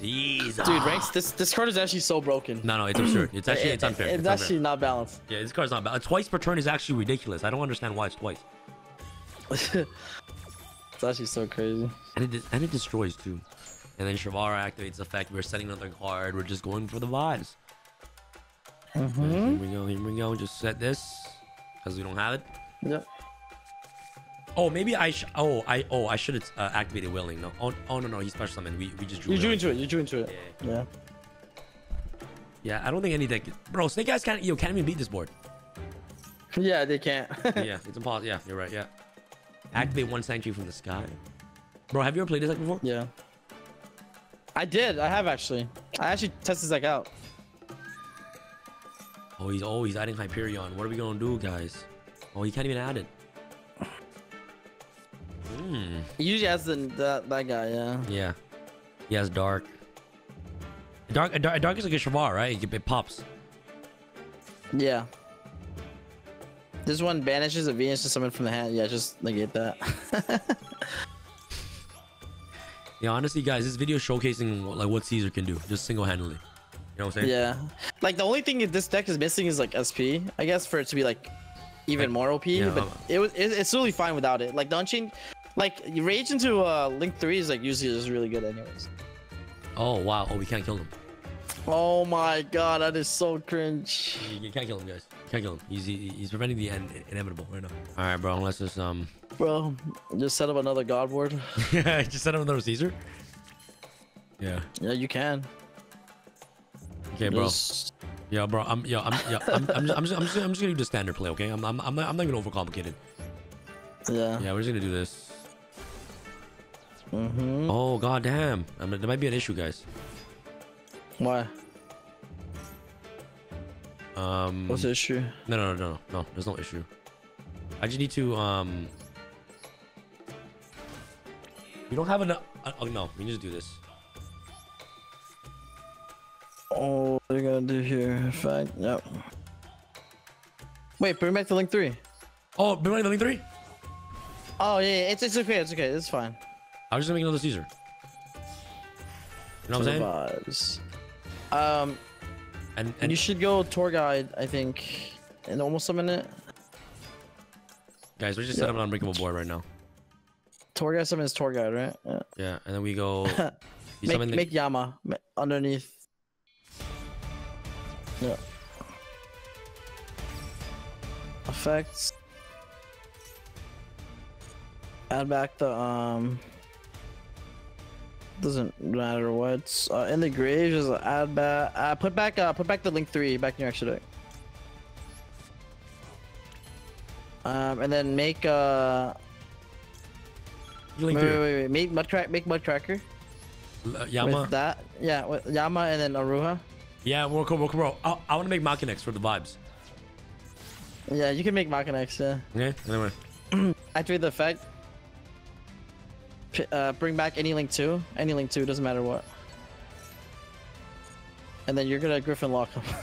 Caesar. Dude, ranks. This this card is actually so broken. No, no, it's absurd. [clears throat] It's actually It- it's unfair. It's, It's, unfair. actually not balanced. Yeah, this card's not bad. Twice per turn is actually ridiculous. I don't understand why it's twice. [laughs] it's actually so crazy. And it and it destroys too. And then Shavara activates effect. We're setting another card. We're just going for the vibes. Mm-hmm. Here we go. Here we go. Just set this because we don't have it. Yep. Oh, maybe I sh Oh, I oh I should have uh, activated willing. No. Oh, oh no no. He special summoned. We we just drew. You drew into it. You drew into it. Yeah. Yeah, I don't think any deck. Bro, Snake Eyes can't. Yo, can't even beat this board. Yeah, they can't. [laughs] yeah, it's impossible. Yeah, you're right. Yeah. Activate one sanctuary from the sky. Bro, have you ever played this deck before? yeah. I did. I have actually. I actually tested this deck out. Oh, he's oh he's adding Hyperion. What are we gonna do, guys? Oh, he can't even add it. Hmm. He usually has the that that guy. Yeah. Yeah. He has dark. Dark, dark, dark is like a Shavar, right? It, it pops. Yeah. This one banishes a Venus to summon from the hand. Yeah, just negate that. [laughs] Yeah, honestly, guys, this video showcasing like what Caesar can do, just single-handedly. You know what I'm saying? yeah. Like the only thing that this deck is missing is like SP. I guess for it to be like even Like, more OP. yeah, but um, it was it, it's really fine without it. Like the unchained, like rage into uh Link three is like usually just really good anyways. Oh wow. Oh, we can't kill him. Oh my god, that is so cringe. You, you can't kill him, guys. You can't kill him. He's he, he's preventing the end inevitable right now. All right, bro. Unless it's um, Bro, just set up another god ward. [laughs] Yeah, just set up another Caesar. Yeah. Yeah, you can. Okay, bro. Just- Yeah, bro. I'm yeah. I'm yeah. I'm I'm just, I'm just, I'm just, I'm just gonna do the standard play. Okay. I'm I'm I'm not, I'm not gonna overcomplicate it. yeah. Yeah, we're just gonna do this. Mm-hmm. Oh god damn. I mean, there might be an issue, guys. Why? Um. What's the issue? No, no, no, no, no. There's no issue. I just need to um. We don't have enough. Oh no, we need to do this. Oh, you gonna do here? In fact, yep. Wait, bring back to link three. Oh, been running to link three. Oh yeah, yeah, it's it's okay, it's okay, it's fine. I was just gonna make another Caesar. You know what I'm saying? Um, And and you should go tour guide, I think, in almost a minute. guys, we're just set up an unbreakable board right now. Tour guide summon is tour guide, right? Yeah. Yeah, and then we go. [laughs] You make the- make Yama underneath. Yeah. Effects. Add back the um. Doesn't matter what. Uh, in the grave, just add back. Uh, put back. Uh, put back the link three back in your extra deck. Um, and then make uh. Wait, wait, wait, wait. Make mudcrack. Make Muckraker. Uh, Yama. With that, yeah, with Yama and then Aruha. Yeah, we're cool, we're cool, bro. I, I want to make Machinex for the vibes. Yeah, you can make Machinex, yeah. Okay. Anyway. [clears throat] Activate the effect. P- uh, bring back any link 2. Any link 2, doesn't matter what. And then you're gonna Griffin lock him. [laughs]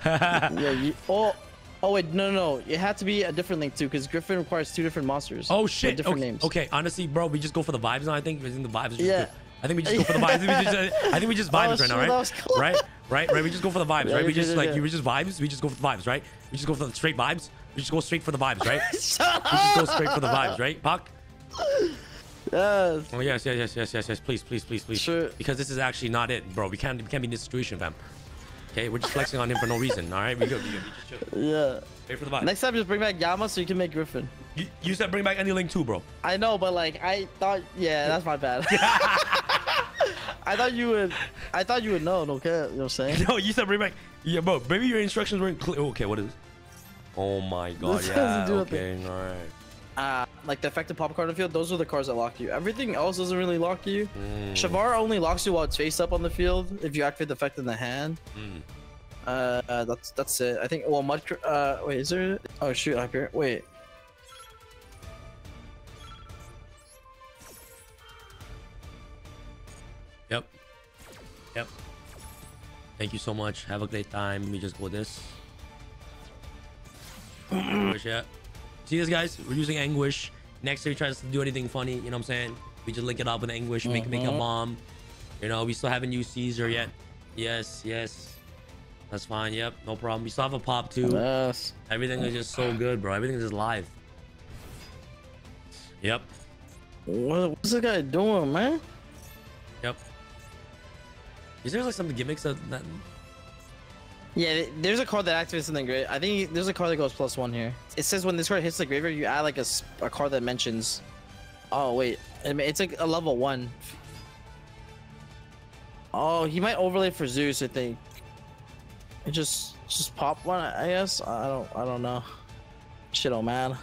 [laughs] yeah, you. Oh, oh wait, no, no, no. It had to be a different link too, because Griffin requires two different monsters. Oh shit. Different okay. names. Okay. Honestly, bro, we just go for the vibes now. I think. I think the vibes. Are just Yeah. good. I think we just go for the vibes. Uh, I think we just, I think we just Oh, vibes right shit, now, right? Right? Right? Right? We just go for the vibes, Yeah, right? We just like you we just vibes. We just go for the vibes, right? We just go for the straight vibes. We just go straight for the vibes, right? [laughs] we just go straight for the vibes, right? Pak. Yes. Oh yes, yes, yes, yes, yes, yes. Please, please, please, please. Sure. Because this is actually not it, bro. We can't, we can't be in this situation, fam. Okay, we're just flexing on him for no reason. All right, we good, we good. We just chill. Yeah. Wait for the vibes. Next time, just bring back Yama so you can make Griffin. You, you said bring back any link too, bro. I know, but like I thought, yeah, that's my bad. [laughs] I thought you would, I thought you would know. No care, you know what I'm saying? [laughs] No, you said bring back. Yeah, bro. Maybe your instructions weren't clear. Okay, what is this? Oh my god. This Yeah. Okay. All right. Uh, like the effective pop card on the field, those are the cards that lock you. Everything else doesn't really lock you. Shavar only locks you while it's face up on the field. If you activate the effect in the hand, Mm. uh, uh, that's that's it. I think. Well, mud. Uh, wait, is there? Oh shoot, Hyper. Wait. Yep. Yep. Thank you so much. Have a great time. Let me just go this. [clears throat] Yeah. See this, guys? We're using Anguish. Next time he tries to do anything funny, you know what I'm saying? We just link it up with Anguish, make make a Mhm. bomb. You know, we still haven't used Caesar yet. Yes, yes. That's fine. Yep, no problem. We still have a pop too. Yes. Everything is just so good, bro. Everything is just live. Yep. What, what's this guy doing, man? Yep. Is there like some gimmicks that, that Yeah, there's a card that activates something great. I think there's a card that goes plus one here. It says when this card hits the graveyard, you add like a, a card that mentions. Oh wait, I mean, it's like a level one. Oh, he might overlay for Zeus. I think. It just just pop one. I guess. I don't. I don't know. Shit, oh man.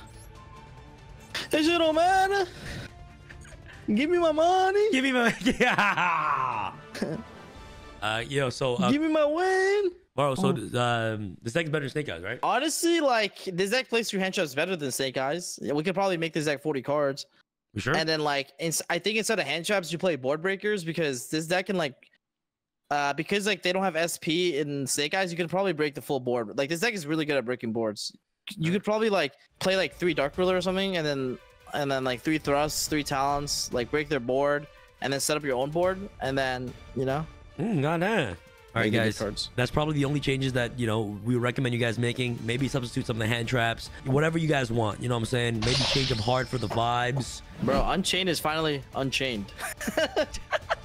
Hey, shit, oh man. Give me my money. Give me my [laughs] yeah. [laughs] uh, yo, so uh, Give me my win. Bro, so um, this deck's better than Snake Eyes, right? Honestly, like this deck plays through hand traps better than Snake Eyes. Yeah, We could probably make this deck 40 cards. You sure? And then like ins- I think instead of hand traps, you play board breakers because this deck can like uh because like they don't have SP in Snake Eyes, you could probably break the full board. Like this deck is really good at breaking boards. You could probably like play like three Dark Ruler or something, and then and then like three thrusts, three talents, like break their board, and then set up your own board, and then you know. Mm, goddamn. All right, Make it good guys. That's probably the only changes that you know we recommend you guys making. Maybe substitute some of the hand traps, whatever you guys want. You know what I'm saying? Maybe change them hard for the vibes. Bro, Unchained is finally unchained. [laughs]